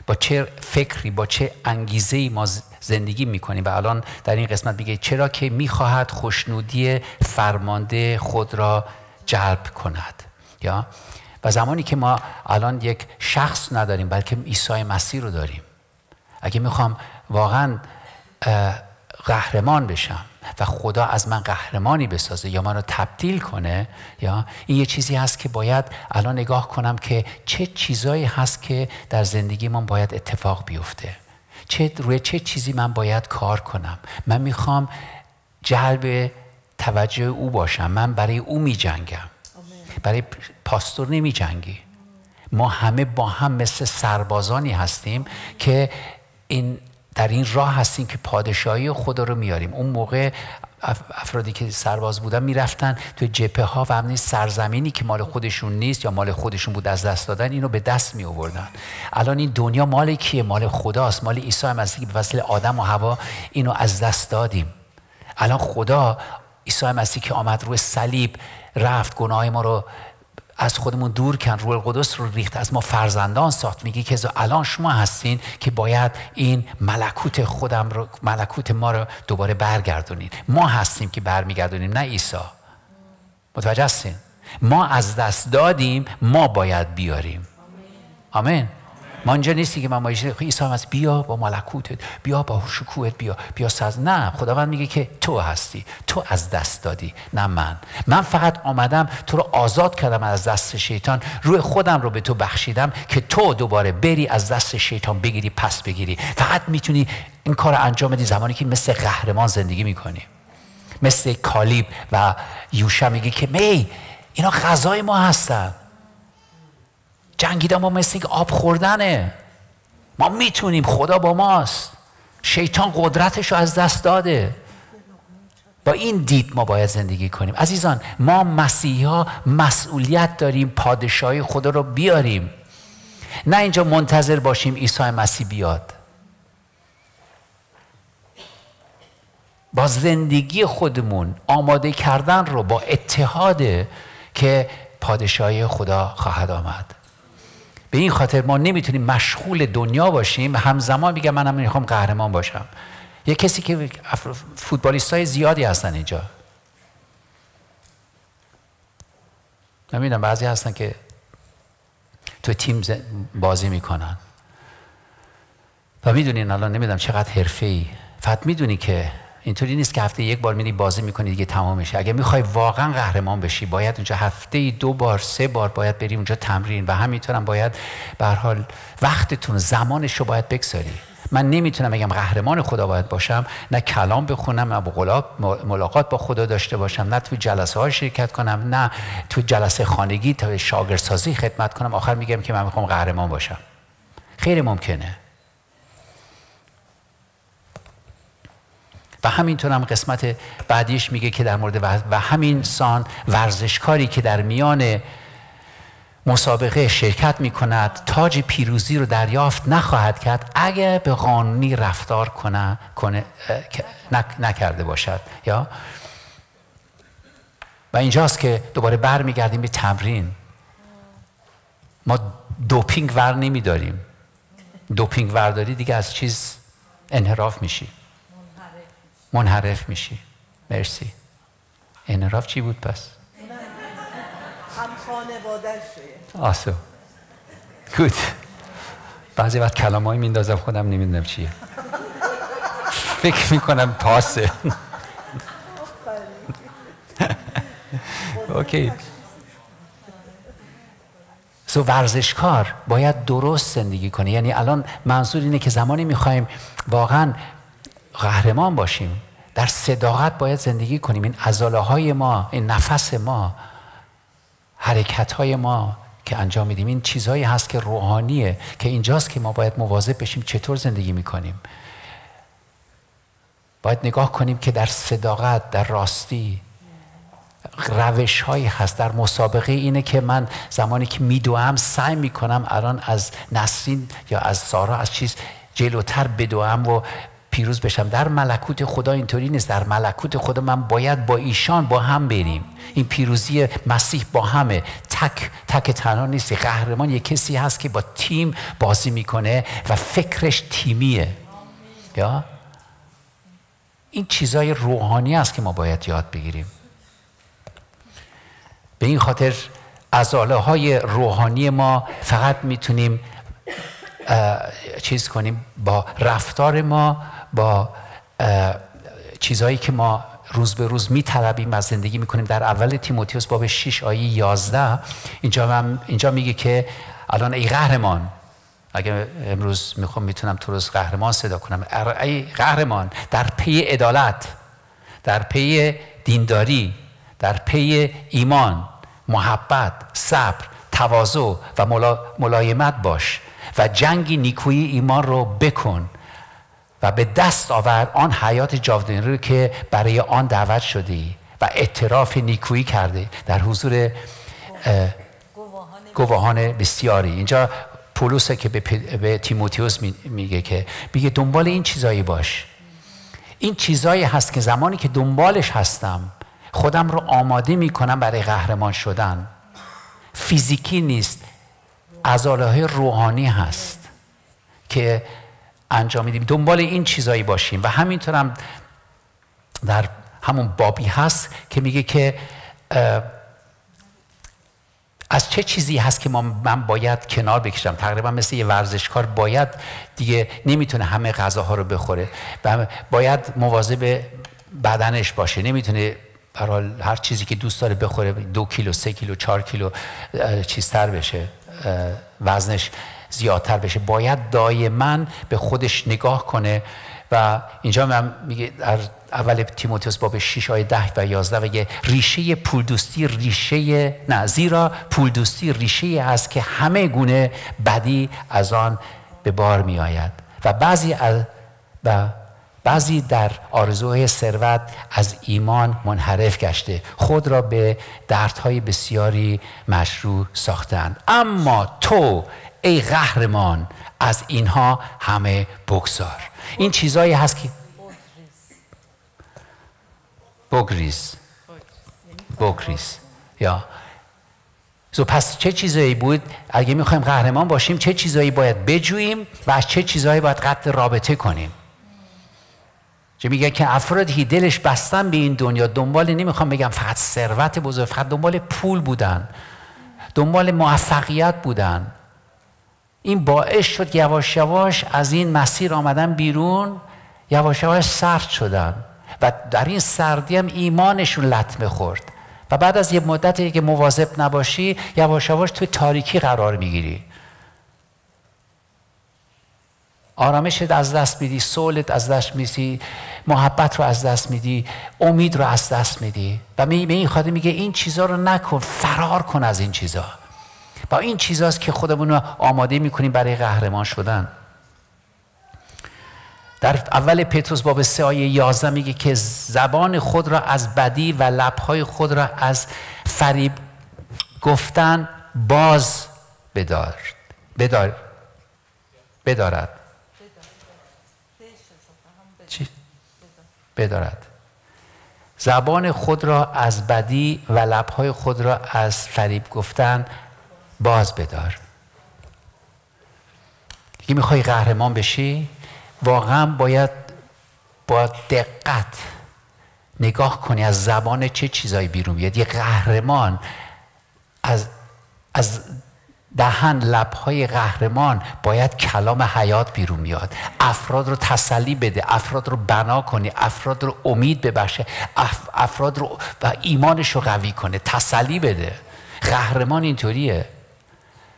با چه فکری با چه انگیزه ای ما زندگی می‌کنیم. و الان در این قسمت میگه چرا که می‌خواهد خوشنودی فرمانده خود را جلب کند. یا؟ و زمانی که ما الان یک شخص نداریم بلکه عیسی مسیح رو داریم. اگه می‌خوام واقعا قهرمان بشم و خدا از من قهرمانی بسازه یا منو تبدیل کنه یا این یه چیزی هست که باید الان نگاه کنم که چه چیزایی هست که در زندگی من باید اتفاق بیفته. چه روی چه چیزی من باید کار کنم. من می‌خوام جلب توجه او باشم. من برای او می جنگم برای پاستور نمی جنگی ما همه با هم مثل سربازانی هستیم که این در این راه هستیم که پادشاهی خدا رو میاریم. اون موقع افرادی که سرباز بودن می‌رفتن تو جپه ها و همین سرزمینی که مال خودشون نیست یا مال خودشون بود از دست دادن اینو به دست می آوردن الان این دنیا مال کیه؟ مال خداست. مال عیسی مسیح. به وسیله آدم و هوا اینو از دست دادیم. الان خدا عیسی مسیح که آمد روی صلیب رفت گناه ما رو از خودمون دور کن روح القدس رو ریخت. از ما فرزندان ساخت. میگه که الان شما هستین که باید این ملکوت خودم رو ملکوت ما رو دوباره برگردونید ما هستیم که برمیگردونیم نه عیسی. متوجه هستین؟ ما از دست دادیم ما باید بیاریم. آمین. ما اینجا نیستی که من مایشه عیسی از بیا با ملکوتت. بیا با شکوهت. بیا. بیا ساز نه خداوند میگه که تو هستی. تو از دست دادی نه من. من فقط آمدم تو رو آزاد کردم از دست شیطان. روی خودم رو به تو بخشیدم که تو دوباره بری از دست شیطان بگیری پس بگیری. فقط می‌تونی این کار انجام بدی زمانی که مثل قهرمان زندگی می‌کنی. مثل کالیب و یوشا میگه که می اینا غذای ما هستن. جنگیدن ما مثل آب خوردنه. ما می‌تونیم خدا با ماست. شیطان قدرتش رو از دست داده. با این دید ما باید زندگی کنیم. عزیزان ما مسیحا مسئولیت داریم پادشاهی خدا رو بیاریم. نه اینجا منتظر باشیم عیسی مسیح بیاد. با زندگی خودمون آماده کردن رو با اتحاد که پادشاهی خدا خواهد آمد. به این خاطر ما نمی‌تونیم مشغول دنیا باشیم. همزمان میگم منم می‌خوام قهرمان باشم. یه کسی که فوتبالیست های زیادی هستن اینجا. نمی‌دونم بعضی هستن که تو تیم بازی می‌کنن. و می‌دونین الان نمی‌دونم چقدر حرفه ای فقط می‌دونی که اینطوری نیست که هفته یک بار میری بازی می‌کنی دیگه تمام میشه اگه می‌خوای واقعا قهرمان بشی باید اونجا هفته دو بار سه بار باید بری اونجا تمرین و همینطور هم باید به حال وقتتون زمانش رو باید بگذاری. من نمی‌تونم بگم قهرمان خدا باید باشم نه کلام بخونم نه ملاقات با خدا داشته باشم نه تو جلسه ها شرکت کنم نه تو جلسه خانگی تا شاگردسازی خدمت کنم. آخر میگم که من می‌خوام قهرمان باشم. خیلی ممکنه. و همینطور هم قسمت بعدیش میگه که در مورد و همین سان ورزشکاری که در میان مسابقه شرکت می کند تاج پیروزی رو دریافت نخواهد کرد. اگر به قانونی رفتار کنه, کنه نکرده باشد. یا؟ و اینجاست که دوباره برمیگردیم به تمرین. ما دوپینگ ور نمیداریم. دوپینگ ورداری دیگه از چیز انحراف میشی. منحرف میشی. مرسی. انحراف چی بود پس؟ هم خانوادش آسو. گود بعضی وقت کلام میندازم خودم نمی‌دونم چیه. فکر می‌کنم پاسه. اوکی سو ورزشکار باید درست زندگی کنه. یعنی الان منظور اینه که زمانی می‌خوایم واقعا قهرمان باشیم. در صداقت باید زندگی کنیم. این ازاله های ما این نفس ما حرکت های ما که انجام میدیم. این چیزهایی هست که روحانیه که اینجاست که ما باید مواظب بشیم چطور زندگی می‌کنیم. باید نگاه کنیم که در صداقت در راستی روش هایی هست. در مسابقه اینه که من زمانی که میدوام سعی می‌کنم الان از نسرین یا از سارا از چیز جلوتر بدوام و پیروز بشم. در ملکوت خدا اینطوری نیست. در ملکوت خدا من باید با ایشان با هم بریم. این پیروزی مسیح با همه. تک تک تنها نیست. قهرمان یک کسی هست که با تیم بازی می‌کنه و فکرش تیمیه. یا؟ این چیزای روحانی است که ما باید یاد بگیریم. به این خاطر ازاله های روحانی ما فقط می‌تونیم چیز کنیم با رفتار ما با چیزهایی که ما روز به روز میطلبیم از زندگی می‌کنیم. در اول تیموتیوس باب 6 آیه 11 اینجا, اینجا میگه که الان ای قهرمان اگه امروز می‌خوام می‌تونم تو رو قهرمان صدا کنم. ای قهرمان در پی عدالت در پی دینداری در پی ایمان محبت صبر تواضع و ملایمت باش. و جنگی نیکویی ایمان رو بکن و به دست آور آن حیات جاودانی رو که برای آن دعوت شدی و اعتراف نیکویی کرده در حضور گواهان بسیاری. اینجا پولوسه که به, به تیموتیوس میگه که میگه دنبال این چیزایی باش. این چیزایی هست که زمانی که دنبالش هستم خودم رو آماده می‌کنم برای قهرمان شدن. فیزیکی نیست. ازاله های روحانی هست که انجام میدیم. دنبال این چیزایی باشیم. و همینطور هم در همون بابی هست که میگه که از چه چیزی هست که من باید کنار بکشم؟ تقریبا مثل یه ورزشکار باید دیگه نمی‌تونه همه غذاها رو بخوره باید مواظب بدنش باشه. نمی‌تونه برای هر چیزی که دوست داره بخوره دو کیلو سه کیلو چهار کیلو چیزتر بشه. وزنش زیادتر بشه. باید دائما به خودش نگاه کنه و اینجا من میگه در اول تیموتیوس باب 6 آیه 10 و 11 میگه ریشه پول دوستی ریشه نه زیرا پول دوستی ریشه است که همه گونه بدی از آن به بار می آید و بعضی از و بعضی در آرزوهای ثروت از ایمان منحرف گشته خود را به دردهای بسیاری مشروع ساختند. اما تو ای قهرمان از اینها همه بگذار. این چیزایی هست که بگریز. بگریز. یا سو پس چه چیزایی بود؟ اگه می‌خوایم قهرمان باشیم چه چیزایی باید بجوییم و از چه چیزایی باید قطع رابطه کنیم؟ چه میگه که افرادی دلش بستن به این دنیا دنبال نمی‌خوام بگم فقط ثروت بزرگ فقط دنبال پول بودن دنبال موفقیت بودن. این باعث شد یواش یواش از این مسیر آمدن بیرون یواش یواش سرد شدن و در این سردی هم ایمانشون لطمه خورد. و بعد از یه مدتی که مواظب نباشی یواش یواش توی تاریکی قرار می‌گیری. آرامشت از دست میدی سولت از دست میدی محبت رو از دست میدی امید رو از دست میدی. و می این خاطر میگه این چیزها رو نکن فرار کن از این چیزها با این چیزاست که خودمون رو آماده می‌کنیم برای قهرمان شدن. در اول پتروس باب سه آیه 11 میگه که زبان خود را از بدی و لبهای خود را از فریب گفتن باز بدار بدار بدارد. بدارد. زبان خود را از بدی و لبهای خود را از فریب گفتن باز بدار. اگه می‌خوای قهرمان بشی؟ واقعا باید با دقت نگاه کنی از زبان چه چیزایی بیرون میاد. یه قهرمان از از دهن لبهای قهرمان باید کلام حیات بیرون میاد افراد رو تسلی بده افراد رو بنا کنه افراد رو امید ببخشه افراد رو و ایمانش رو قوی کنه تسلی بده. قهرمان اینطوریه.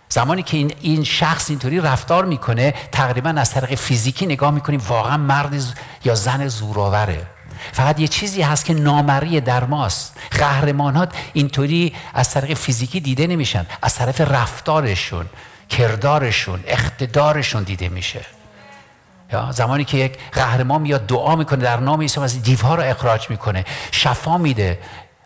زمانی که این, این شخص اینطوری رفتار می‌کنه تقریبا از طریق فیزیکی نگاه می‌کنیم واقعا مرد یا زن زوراوره فقط یه چیزی هست که نامری در ماست. قهرمانات اینطوری از طریق فیزیکی دیده نمیشن. از طرف رفتارشون کردارشون اقتدارشون دیده میشه. یا زمانی که یک قهرمان میاد دعا می‌کنه در نام عیسی از دیوها رو اخراج می‌کنه شفا میده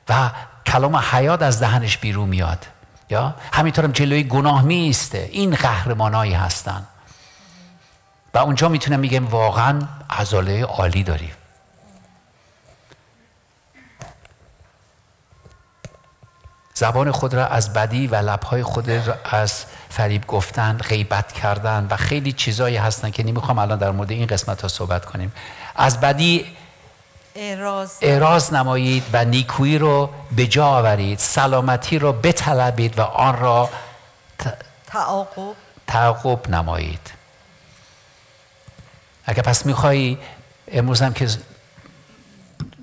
و کلام حیات از دهنش بیرون میاد. یا همینطورم جلوی گناه میسته این قهرمانایی هستن. و اونجا می‌تونم میگم واقعا عضله عالی داریم. زبان خود را از بدی و لبهای خود را از فریب گفتن غیبت کردن و خیلی چیزایی هستن که نمی‌خوام الان در مورد این قسمت ها صحبت کنیم. از بدی اعراض. نمایید و نیکویی رو به جا آورید سلامتی رو بطلبید و آن را تعاقب. تعاقب نمایید. اگر پس میخوایی امروز هم که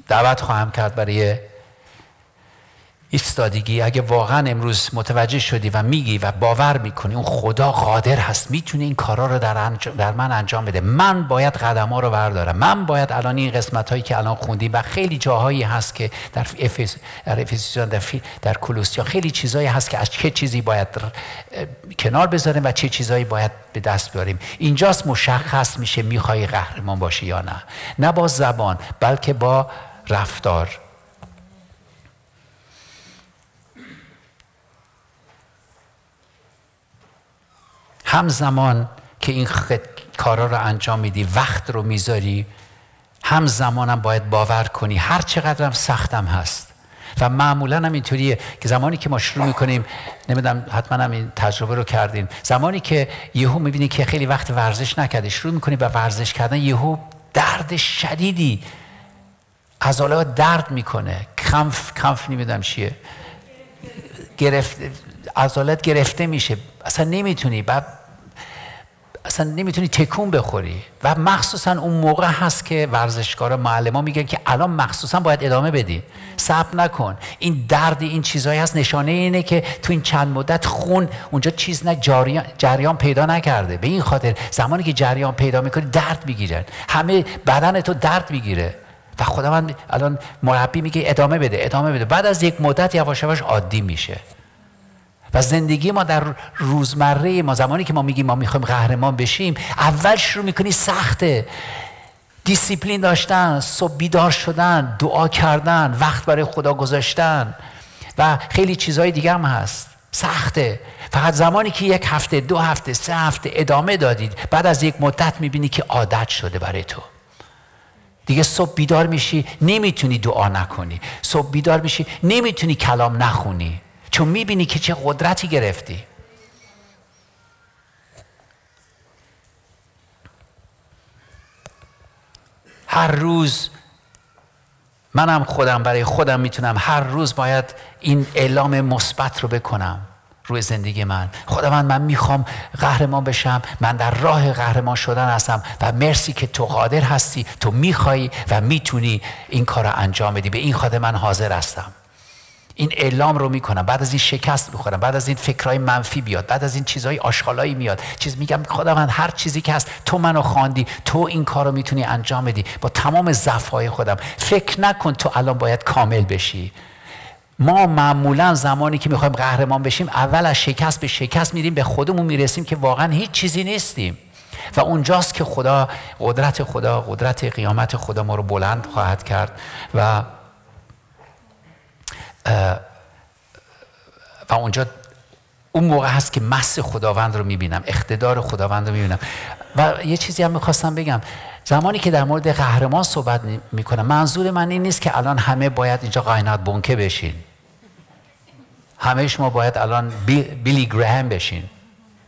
دعوت خواهم کرد برای ایستادگی اگه واقعا امروز متوجه شدی و میگی و باور می‌کنی اون خدا قادر هست می‌تونه این کارا رو در, در من انجام بده. من باید قدم ها رو بردارم. من باید الان این قسمت هایی که الان خوندیم و خیلی جاهایی هست که در افیس در در, در کلوسیان خیلی چیزایی هست که از چه چیزی باید کنار بذاریم و چه چیزایی باید به دست بیاریم. اینجاست مشخص میشه می‌خوای قهرمان باشی یا نه. نه با زبان بلکه با رفتار. همزمان که این کارا رو انجام میدی وقت رو می‌ذاری همزمانم باید باور کنی. هر چقدر هم سختم هست. و معمولا هم اینطوریه که زمانی که ما شروع می‌کنیم نمی‌دونم حتما هم این تجربه رو کردیم زمانی که یهو می‌بینی که خیلی وقت ورزش نکردی شروع می‌کنی به ورزش کردن یهو درد شدیدی عضلات درد می‌کنه. کمف کمف نمی‌دونم چیه. گرفت عضلات گرفته میشه. اصلا نمی‌تونی. بعد اصلا نمی‌تونی تکون بخوری. و مخصوصا اون موقع هست که ورزشکارا معلم ها میگن که الان مخصوصا باید ادامه بدی. صبر نکن. این درد این چیزهایی هست. نشانه اینه که تو این چند مدت خون اونجا چیز نه جریان, جریان پیدا نکرده. به این خاطر زمانی که جریان پیدا می‌کنی درد می‌گیرن همه بدن تو درد می‌گیره. و خدا من الان مربی میگه ادامه بده ادامه بده. بعد از یک مدت یواش یواش عادی میشه. و زندگی ما در روزمره ما زمانی که ما میگیم ما می‌خوایم قهرمان بشیم اول شروع می‌کنی سخته. دیسیپلین داشتن صبح بیدار شدن دعا کردن وقت برای خدا گذاشتن و خیلی چیزهای دیگه هم هست. سخته. فقط زمانی که یک هفته دو هفته سه هفته ادامه دادید بعد از یک مدت می‌بینی که عادت شده برای تو. دیگه صبح بیدار میشی نمی‌تونی دعا نکنی. صبح بیدار میشی نمی‌تونی کلام نخونی. چون می‌بینی که چه قدرتی گرفتی. هر روز منم خودم برای خودم می‌تونم هر روز باید این اعلام مثبت رو بکنم روی زندگی من. خداوند من می‌خوام قهرمان بشم. من در راه قهرمان شدن هستم و مرسی که تو قادر هستی تو می‌خوای و می‌تونی این کار رو انجام بدی. به این خاطر من حاضر هستم. این اعلام رو می‌کنم. بعد از این شکست می‌خورم. بعد از این فکرهای منفی بیاد. بعد از این چیزهای آشغالایی میاد. چیز میگم خداوند هر چیزی که هست تو منو خواندی. تو این کار رو می‌تونی انجام بدی. با تمام ضعفهای خودم. فکر نکن تو الان باید کامل بشی. ما معمولا زمانی که می‌خوایم قهرمان بشیم اول از شکست به شکست میریم به خودمون می‌رسیم که واقعا هیچ چیزی نیستیم. و اونجاست که خدا قدرت خدا قدرت قیامت خدا ما رو بلند خواهد کرد و و اونجا اون موقع هست که مس خداوند رو می‌بینم اقتدار خداوند رو می‌بینم. و یه چیزی هم می‌خواستم بگم. زمانی که در مورد قهرمان صحبت می‌کنم منظور من این نیست که الان همه باید اینجا قاینات بونکه بشین. همه شما باید الان بیلی گرهم بشین.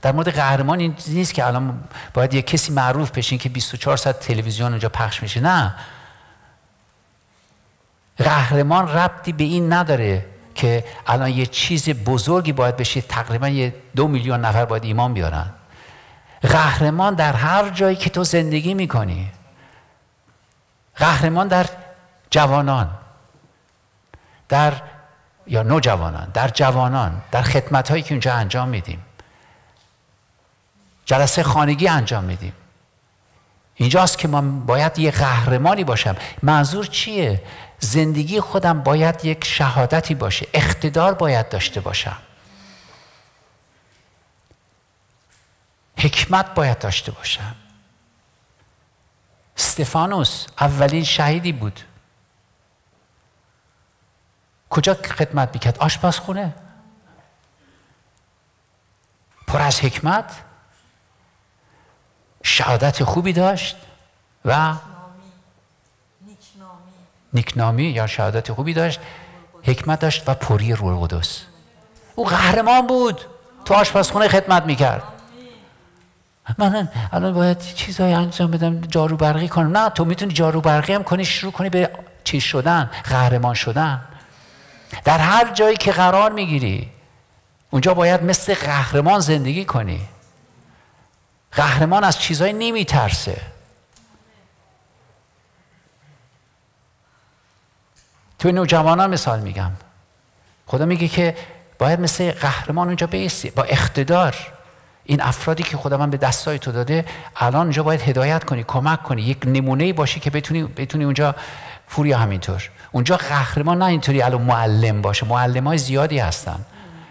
در مورد قهرمان این نیست که الان باید یه کسی معروف بشین که 24 ساعت تلویزیون اونجا پخش میشه. نه. قهرمان ربطی به این نداره که الان یه چیز بزرگی باید بشه تقریبا یه دو میلیون نفر باید ایمان بیارن. قهرمان در هر جایی که تو زندگی می‌کنی. قهرمان در جوانان. در یا نوجوانان در جوانان در خدمت هایی که اونجا انجام میدیم. جلسه خانگی انجام میدیم. اینجاست که من باید یه قهرمانی باشم. منظور چیه؟ زندگی خودم باید یک شهادتی باشه. اقتدار باید داشته باشم. حکمت باید داشته باشم. استفانوس اولین شهیدی بود. کجا خدمت می‌کرد؟ آشپزخونه. پر از حکمت. شهادت خوبی داشت و نیکنامی یا شهادت خوبی داشت حکمت داشت و پری روح القدس. او قهرمان بود تو آشپزخونه خدمت می‌کرد. من الان باید چیزایی انجام بدم جارو برقی کنم. نه تو می‌تونی جارو برقی هم کنی شروع کنی به چیز شدن قهرمان شدن. در هر جایی که قرار می‌گیری اونجا باید مثل قهرمان زندگی کنی. قهرمان از چیزایی نمیترسه. توی نوجوانان مثال میگم. خدا میگه که باید مثل قهرمان اونجا بیستی با اقتدار. این افرادی که خدا من به دستای تو داده الان اونجا باید هدایت کنی کمک کنی. یک نمونه باشی که بتونی بتونی اونجا پوری همینطور. اونجا قهرمان نه اینطوری الان معلم باشه معلم های زیادی هستن.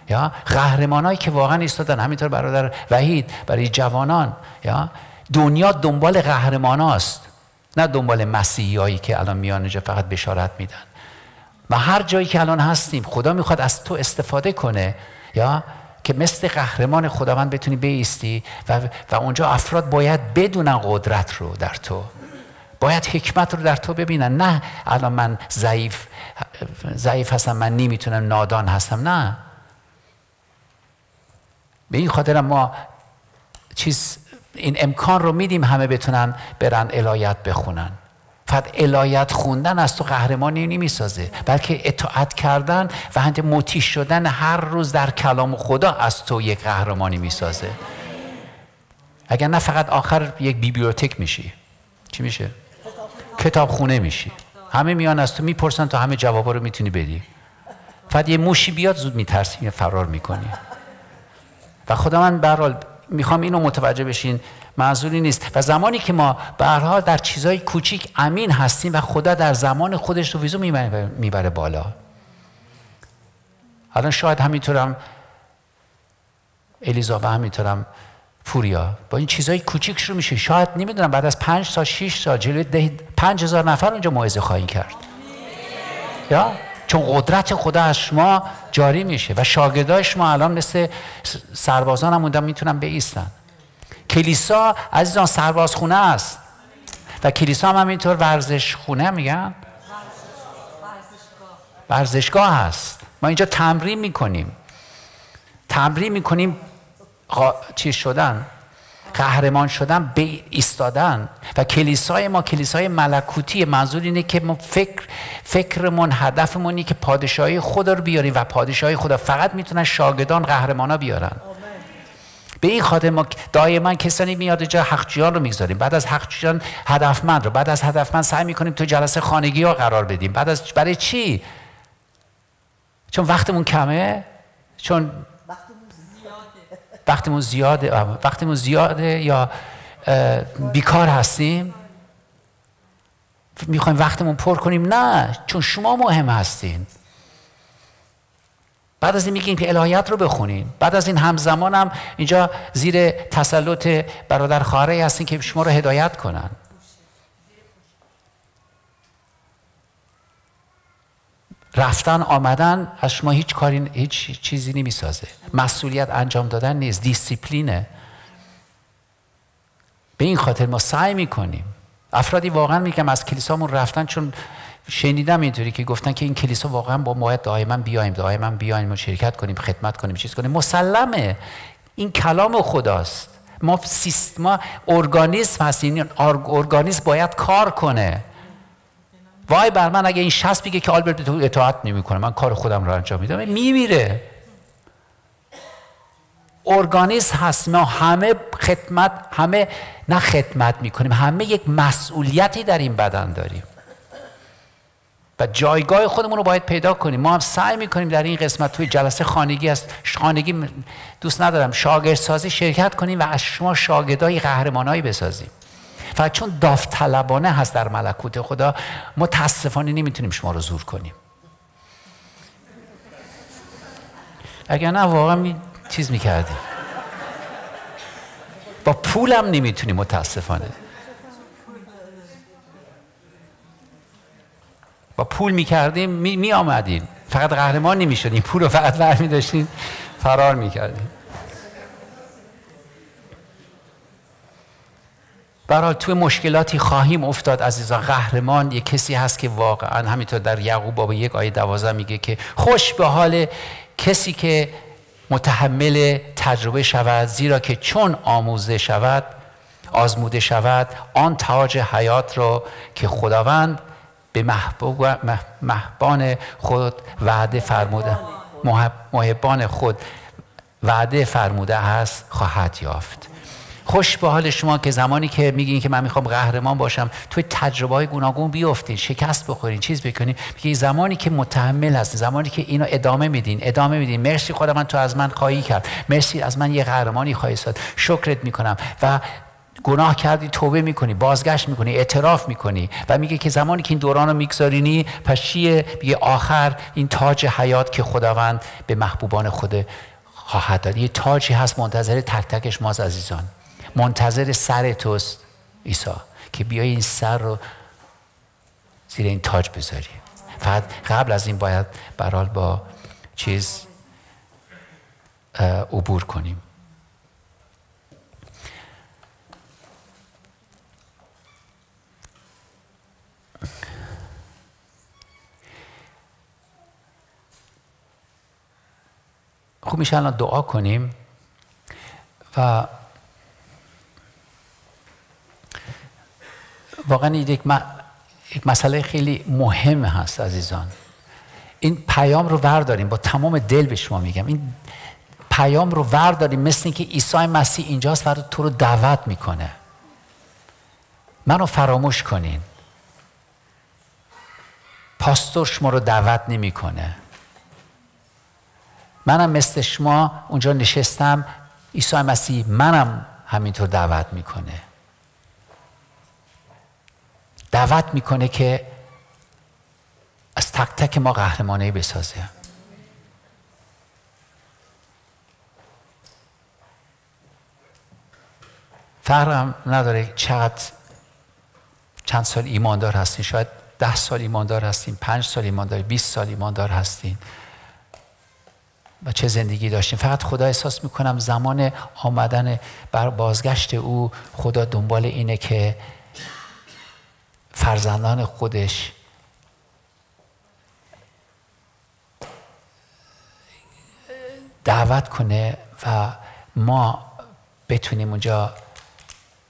یا قهرمانایی که واقعا ایستادن همینطور برادر وحید برای جوانان یا دنیا دنبال قهرماناست نه دنبال مسیحیایی که الان میان اینجا فقط بشارت میدن. و هر جایی که الان هستیم خدا می‌خواد از تو استفاده کنه یا که مثل قهرمان خداوند بتونی بیستی و, و اونجا افراد باید بدونن قدرت رو در تو. باید حکمت رو در تو ببینن. نه الان من ضعیف ضعیف هستم من نمی‌تونم نادان هستم. نه. به این خاطر ما چیز این امکان رو میدیم همه بتونن برن الایت بخونن. فقط الایت خوندن از تو قهرمانی نمی‌سازه بلکه اطاعت کردن و هند مطیع شدن هر روز در کلام خدا از تو یک قهرمانی می‌سازه. اگر نه فقط آخر یک بیبلیوتک میشی. چی میشه؟ کتاب خونه میشی. همه میان از تو می‌پرسن تو همه جوابا رو می‌تونی بدی. فقط یه موشی بیاد زود میترسی فرار می‌کنی. و خدا من برحال می‌خوام اینو متوجه بشین منظوری نیست. و زمانی که ما به در چیزهای کوچیک امین هستیم و خدا در زمان خودش رو ویزو می‌بره بالا. الان شاید همینطورم الیزا و همینطورم پوریا با این چیزهای کوچیک شروع میشه. شاید نمی‌دونم بعد از پنج تا شیش سال جلوی ده پنج هزار نفر اونجا موعظه خواهی کرد. یا؟ چون قدرت خدا از شما جاری میشه و شاگردای شما الان مثل سربازان هم می‌تونن بیستن. کلیسا عزیزان سرباز خونه است. و کلیسا هم همینطور ورزش خونه میگن. ورزشگاه هست. ما اینجا تمرین می‌کنیم. تمرین می‌کنیم چیز شدن. قهرمان شدن به ایستادن. و کلیسای ما کلیسای ملکوتی منظور اینه که ما فکر فکرمون هدفمون اینه که پادشاهی خدا رو بیاریم و پادشاهی خدا فقط می‌تونن شاگردان قهرمانا بیارن. به این خاطر ما دائما کسانی میاد جا حقجیان رو می‌گذاریم. بعد از حقجیان هدفمند رو بعد از هدفمند سعی می‌کنیم تو جلسه خانگی ها قرار بدیم. بعد از برای چی؟ چون وقتمون کمه؟ چون وقتمون زیاده وقتمون زیاده یا بیکار هستیم؟ می‌خوایم وقتمون پر کنیم؟ نه چون شما مهم هستین. بعد از این میگیم که الهیت رو بخونین بعد از این همزمان هم اینجا زیر تسلط برادر خواهره هستین که شما رو هدایت کنن. رفتن آمدن از شما هیچ کاری هیچ چیزی نمی‌سازه. مسئولیت انجام دادن نیست دیسیپلینه. به این خاطر ما سعی می‌کنیم. افرادی واقعا میگم از کلیسامون رفتن چون شنیدم اینطوری که گفتن که این کلیسا واقعا با باید دائما بیایم دائما بیایم و شرکت کنیم خدمت کنیم چیز کنیم. مسلمه. این کلام خداست. ما سیست ما ارگانیسم هستیم. ارگانیسم باید کار کنه. وای بر من اگه این شخص بگه که آلبرت تو اطاعت نمی‌کنه من کار خودم رو انجام میدم. میمیره. ارگانیسم هست. ما همه خدمت همه نه خدمت می‌کنیم همه یک مسئولیتی در این بدن داریم. و جایگاه خودمون رو باید پیدا کنیم. ما هم سعی می‌کنیم در این قسمت توی جلسه خانگی است خانگی دوست ندارم شاگردسازی شرکت کنیم و از شما شاگردای قهرمانایی بسازیم. فقط چون داوطلبانه هست در ملکوت خدا متاسفانه نمی‌تونیم شما رو زور کنیم. اگر نه واقعا می چیز می‌کردیم. با پولم نمی‌تونیم متاسفانه. با پول می‌کردیم می, می فقط قهرمان نمی‌شدیم پول رو فقط برمی داشتیم فرار می‌کردیم برای توی مشکلاتی خواهیم افتاد عزیزان قهرمان یک کسی هست که واقعا همینطور در یعقوب باب یک آیه دوازه میگه که خوش به حال کسی که متحمل تجربه شود زیرا که چون آموزه شود آزموده شود آن تاج حیات را که خداوند به محبوب محبان خود وعده فرموده محبان خود وعده فرموده هست خواهد یافت. خوش به حال شما که زمانی که میگین که من می‌خوام قهرمان باشم توی تجربه های گوناگون بیفتین شکست بخورین چیز بکنین. میگه زمانی که متحمل هستین زمانی که اینو ادامه میدین ادامه میدین. مرسی خدا من تو از من خواهی کرد. مرسی از من یه قهرمانی خواهی ساد شکرت می‌کنم. و گناه کردی توبه می‌کنی بازگشت می‌کنی اعتراف می‌کنی. و میگه که زمانی که این دوران رو میگذارینی پس چیه؟ میگه آخر این تاج حیات که خداوند به محبوبان خود خواهد داد. یه تاجی هست منتظر تک تکش ماز عزیزان. منتظر سر توست عیسی که بیای این سر رو زیر این تاج بذاری. فقط قبل از این باید برال با چیز عبور کنیم. خوب میشه الان دعا کنیم و واقعا یک, یک مسئله خیلی مهم هست عزیزان. این پیام رو ورداریم. با تمام دل به شما میگم. این پیام رو ورداریم. مثل اینکه عیسی مسیح اینجاست و تو رو دعوت می‌کنه. منو فراموش کنین. پاستور شما رو دعوت نمی‌کنه. منم مثل شما اونجا نشستم. عیسی مسیح منم همینطور دعوت می‌کنه. دعوت می‌کنه که از تک تک ما قهرمانه بسازه. فرق نداره چقدر چند سال ایماندار هستین. شاید ده سال ایماندار هستین پنج سال ایماندار بیست سال ایماندار هستین. و چه زندگی داشتیم فقط خدا احساس می‌کنم زمان آمدن بر بازگشت او خدا دنبال اینه که فرزندان خودش. دعوت کنه و ما بتونیم اونجا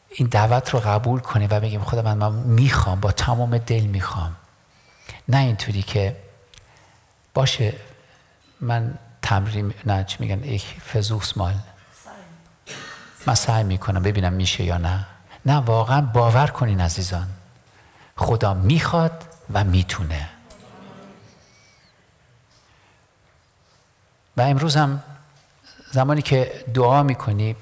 این دعوت رو قبول کنیم و بگیم خدا من, من می‌خوام با تمام دل می‌خوام. نه اینطوری که باشه من تمرین نه چی میگن؟ یک فزوس مال. من سعی می‌کنم ببینم میشه یا نه. نه واقعا باور کنین عزیزان. خدا می‌خواد و می‌تونه. و امروز هم زمانی که دعا می‌کنی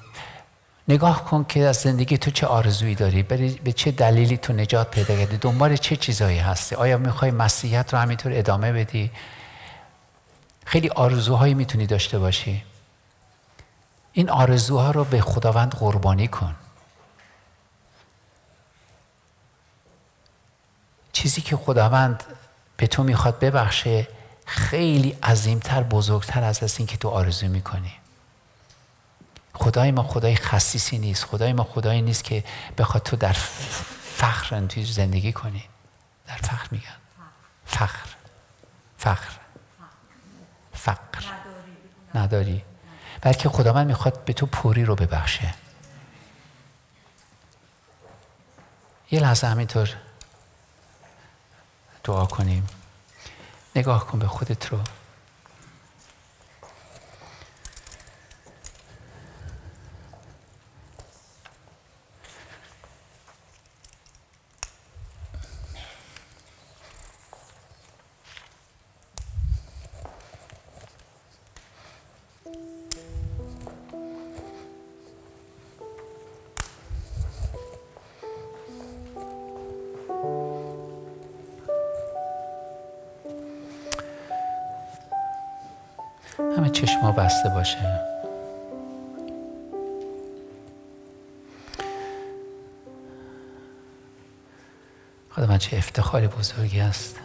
نگاه کن که از زندگی تو چه آرزویی داری به چه دلیلی تو نجات پیدا کردی دنبال چه چیزایی هستی؟ آیا می‌خوای مسیحیت رو همینطور ادامه بدی؟ خیلی آرزوهایی می‌تونی داشته باشی. این آرزوها رو به خداوند قربانی کن. چیزی که خداوند به تو می‌خواد ببخشه خیلی عظیمتر بزرگتر از از این که تو آرزو می‌کنی. خدای ما خدای خصیصی نیست. خدای ما خدایی نیست که بخواد تو در فخر توی زندگی کنی. در فخر میگن. فخر. فخر. فقر. نداری. بلکه خداوند می‌خواد به تو پوری رو ببخشه. یه لحظه همینطور. دعا کنیم. نگاه کن به خودت رو. افتخار بزرگی است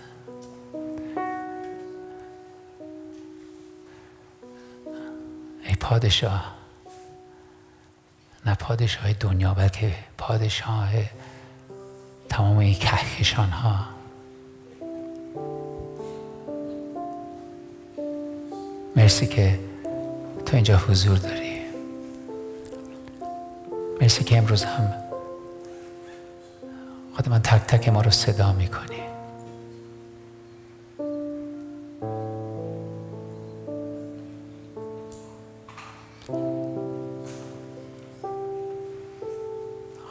ای پادشاه نه پادشاه دنیا بلکه پادشاه تمام این کهکشان ها مرسی که تو اینجا حضور داری. مرسی که امروز هم من تک تک ما رو صدا می‌کنی.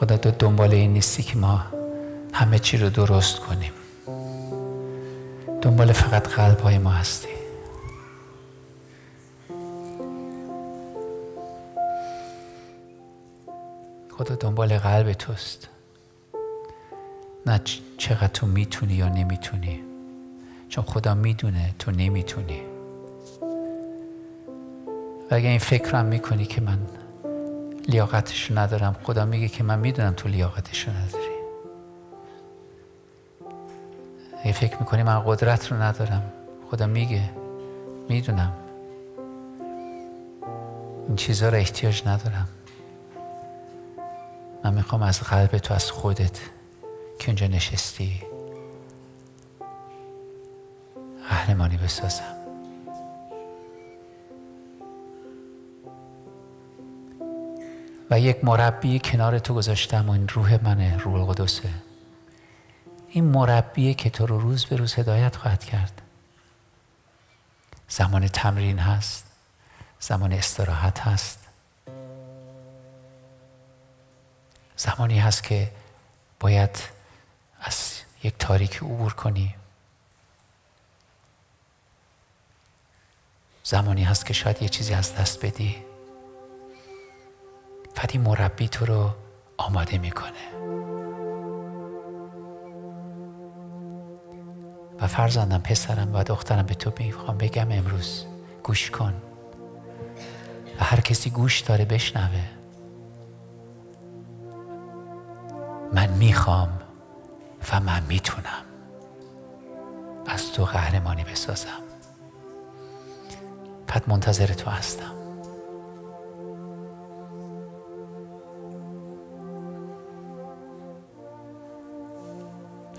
خدا تو دنبال این نیستی که ما همه چی رو درست کنیم. دنبال فقط قلب های ما هستی. خدا دنبال قلب توست. نه چقدر تو می‌تونی یا نمی‌تونی. چون خدا می‌دونه تو نمی‌تونی. و اگه این فکر هم می‌کنی که من لیاقتش ندارم خدا میگه که من می‌دونم تو لیاقتش نداری. اگه فکر می‌کنی من قدرت رو ندارم خدا میگه می‌دونم. این چیزها رو احتیاج ندارم. من می‌خوام از قلب تو از خودت که اونجا نشستی. قهرمانی بسازم. و یک مربی کنار تو گذاشتم و این روح منه روح القدسه. این مربیه که تو رو روز به روز هدایت خواهد کرد. زمان تمرین هست. زمان استراحت هست. زمانی هست که باید از یک تاریکی عبور کنی. زمانی هست که شاید یه چیزی از دست بدی. این مربی تو رو آماده می‌کنه. و فرزندم پسرم و دخترم به تو می‌خوام بگم امروز گوش کن. و هر کسی گوش داره بشنوه. من می‌خوام و من می‌تونم. از تو قهرمانی بسازم. پد منتظر تو هستم.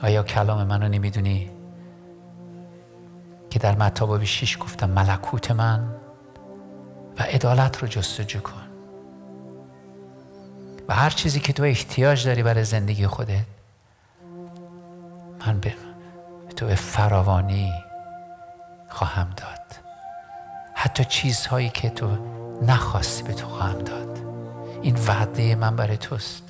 آیا کلام منو نمی‌دونی که در مطابق شیش گفتم ملکوت من و عدالت رو جستجو کن؟ و هر چیزی که تو احتیاج داری برای زندگی خودت من به تو به فراوانی خواهم داد. حتی چیزهایی که تو نخواستی به تو خواهم داد. این وعده من برای توست.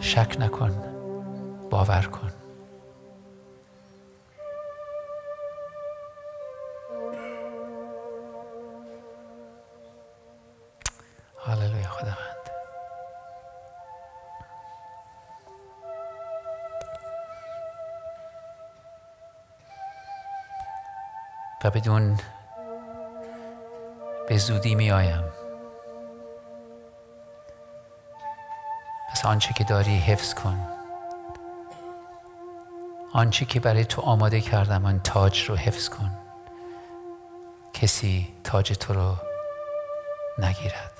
شک نکن باور کن. هللویا خداوند بدون به زودی می آیم پس آنچه که داری حفظ کن. آنچه که برای تو آماده کردم آن تاج رو حفظ کن. کسی تاج تو رو نگیرد.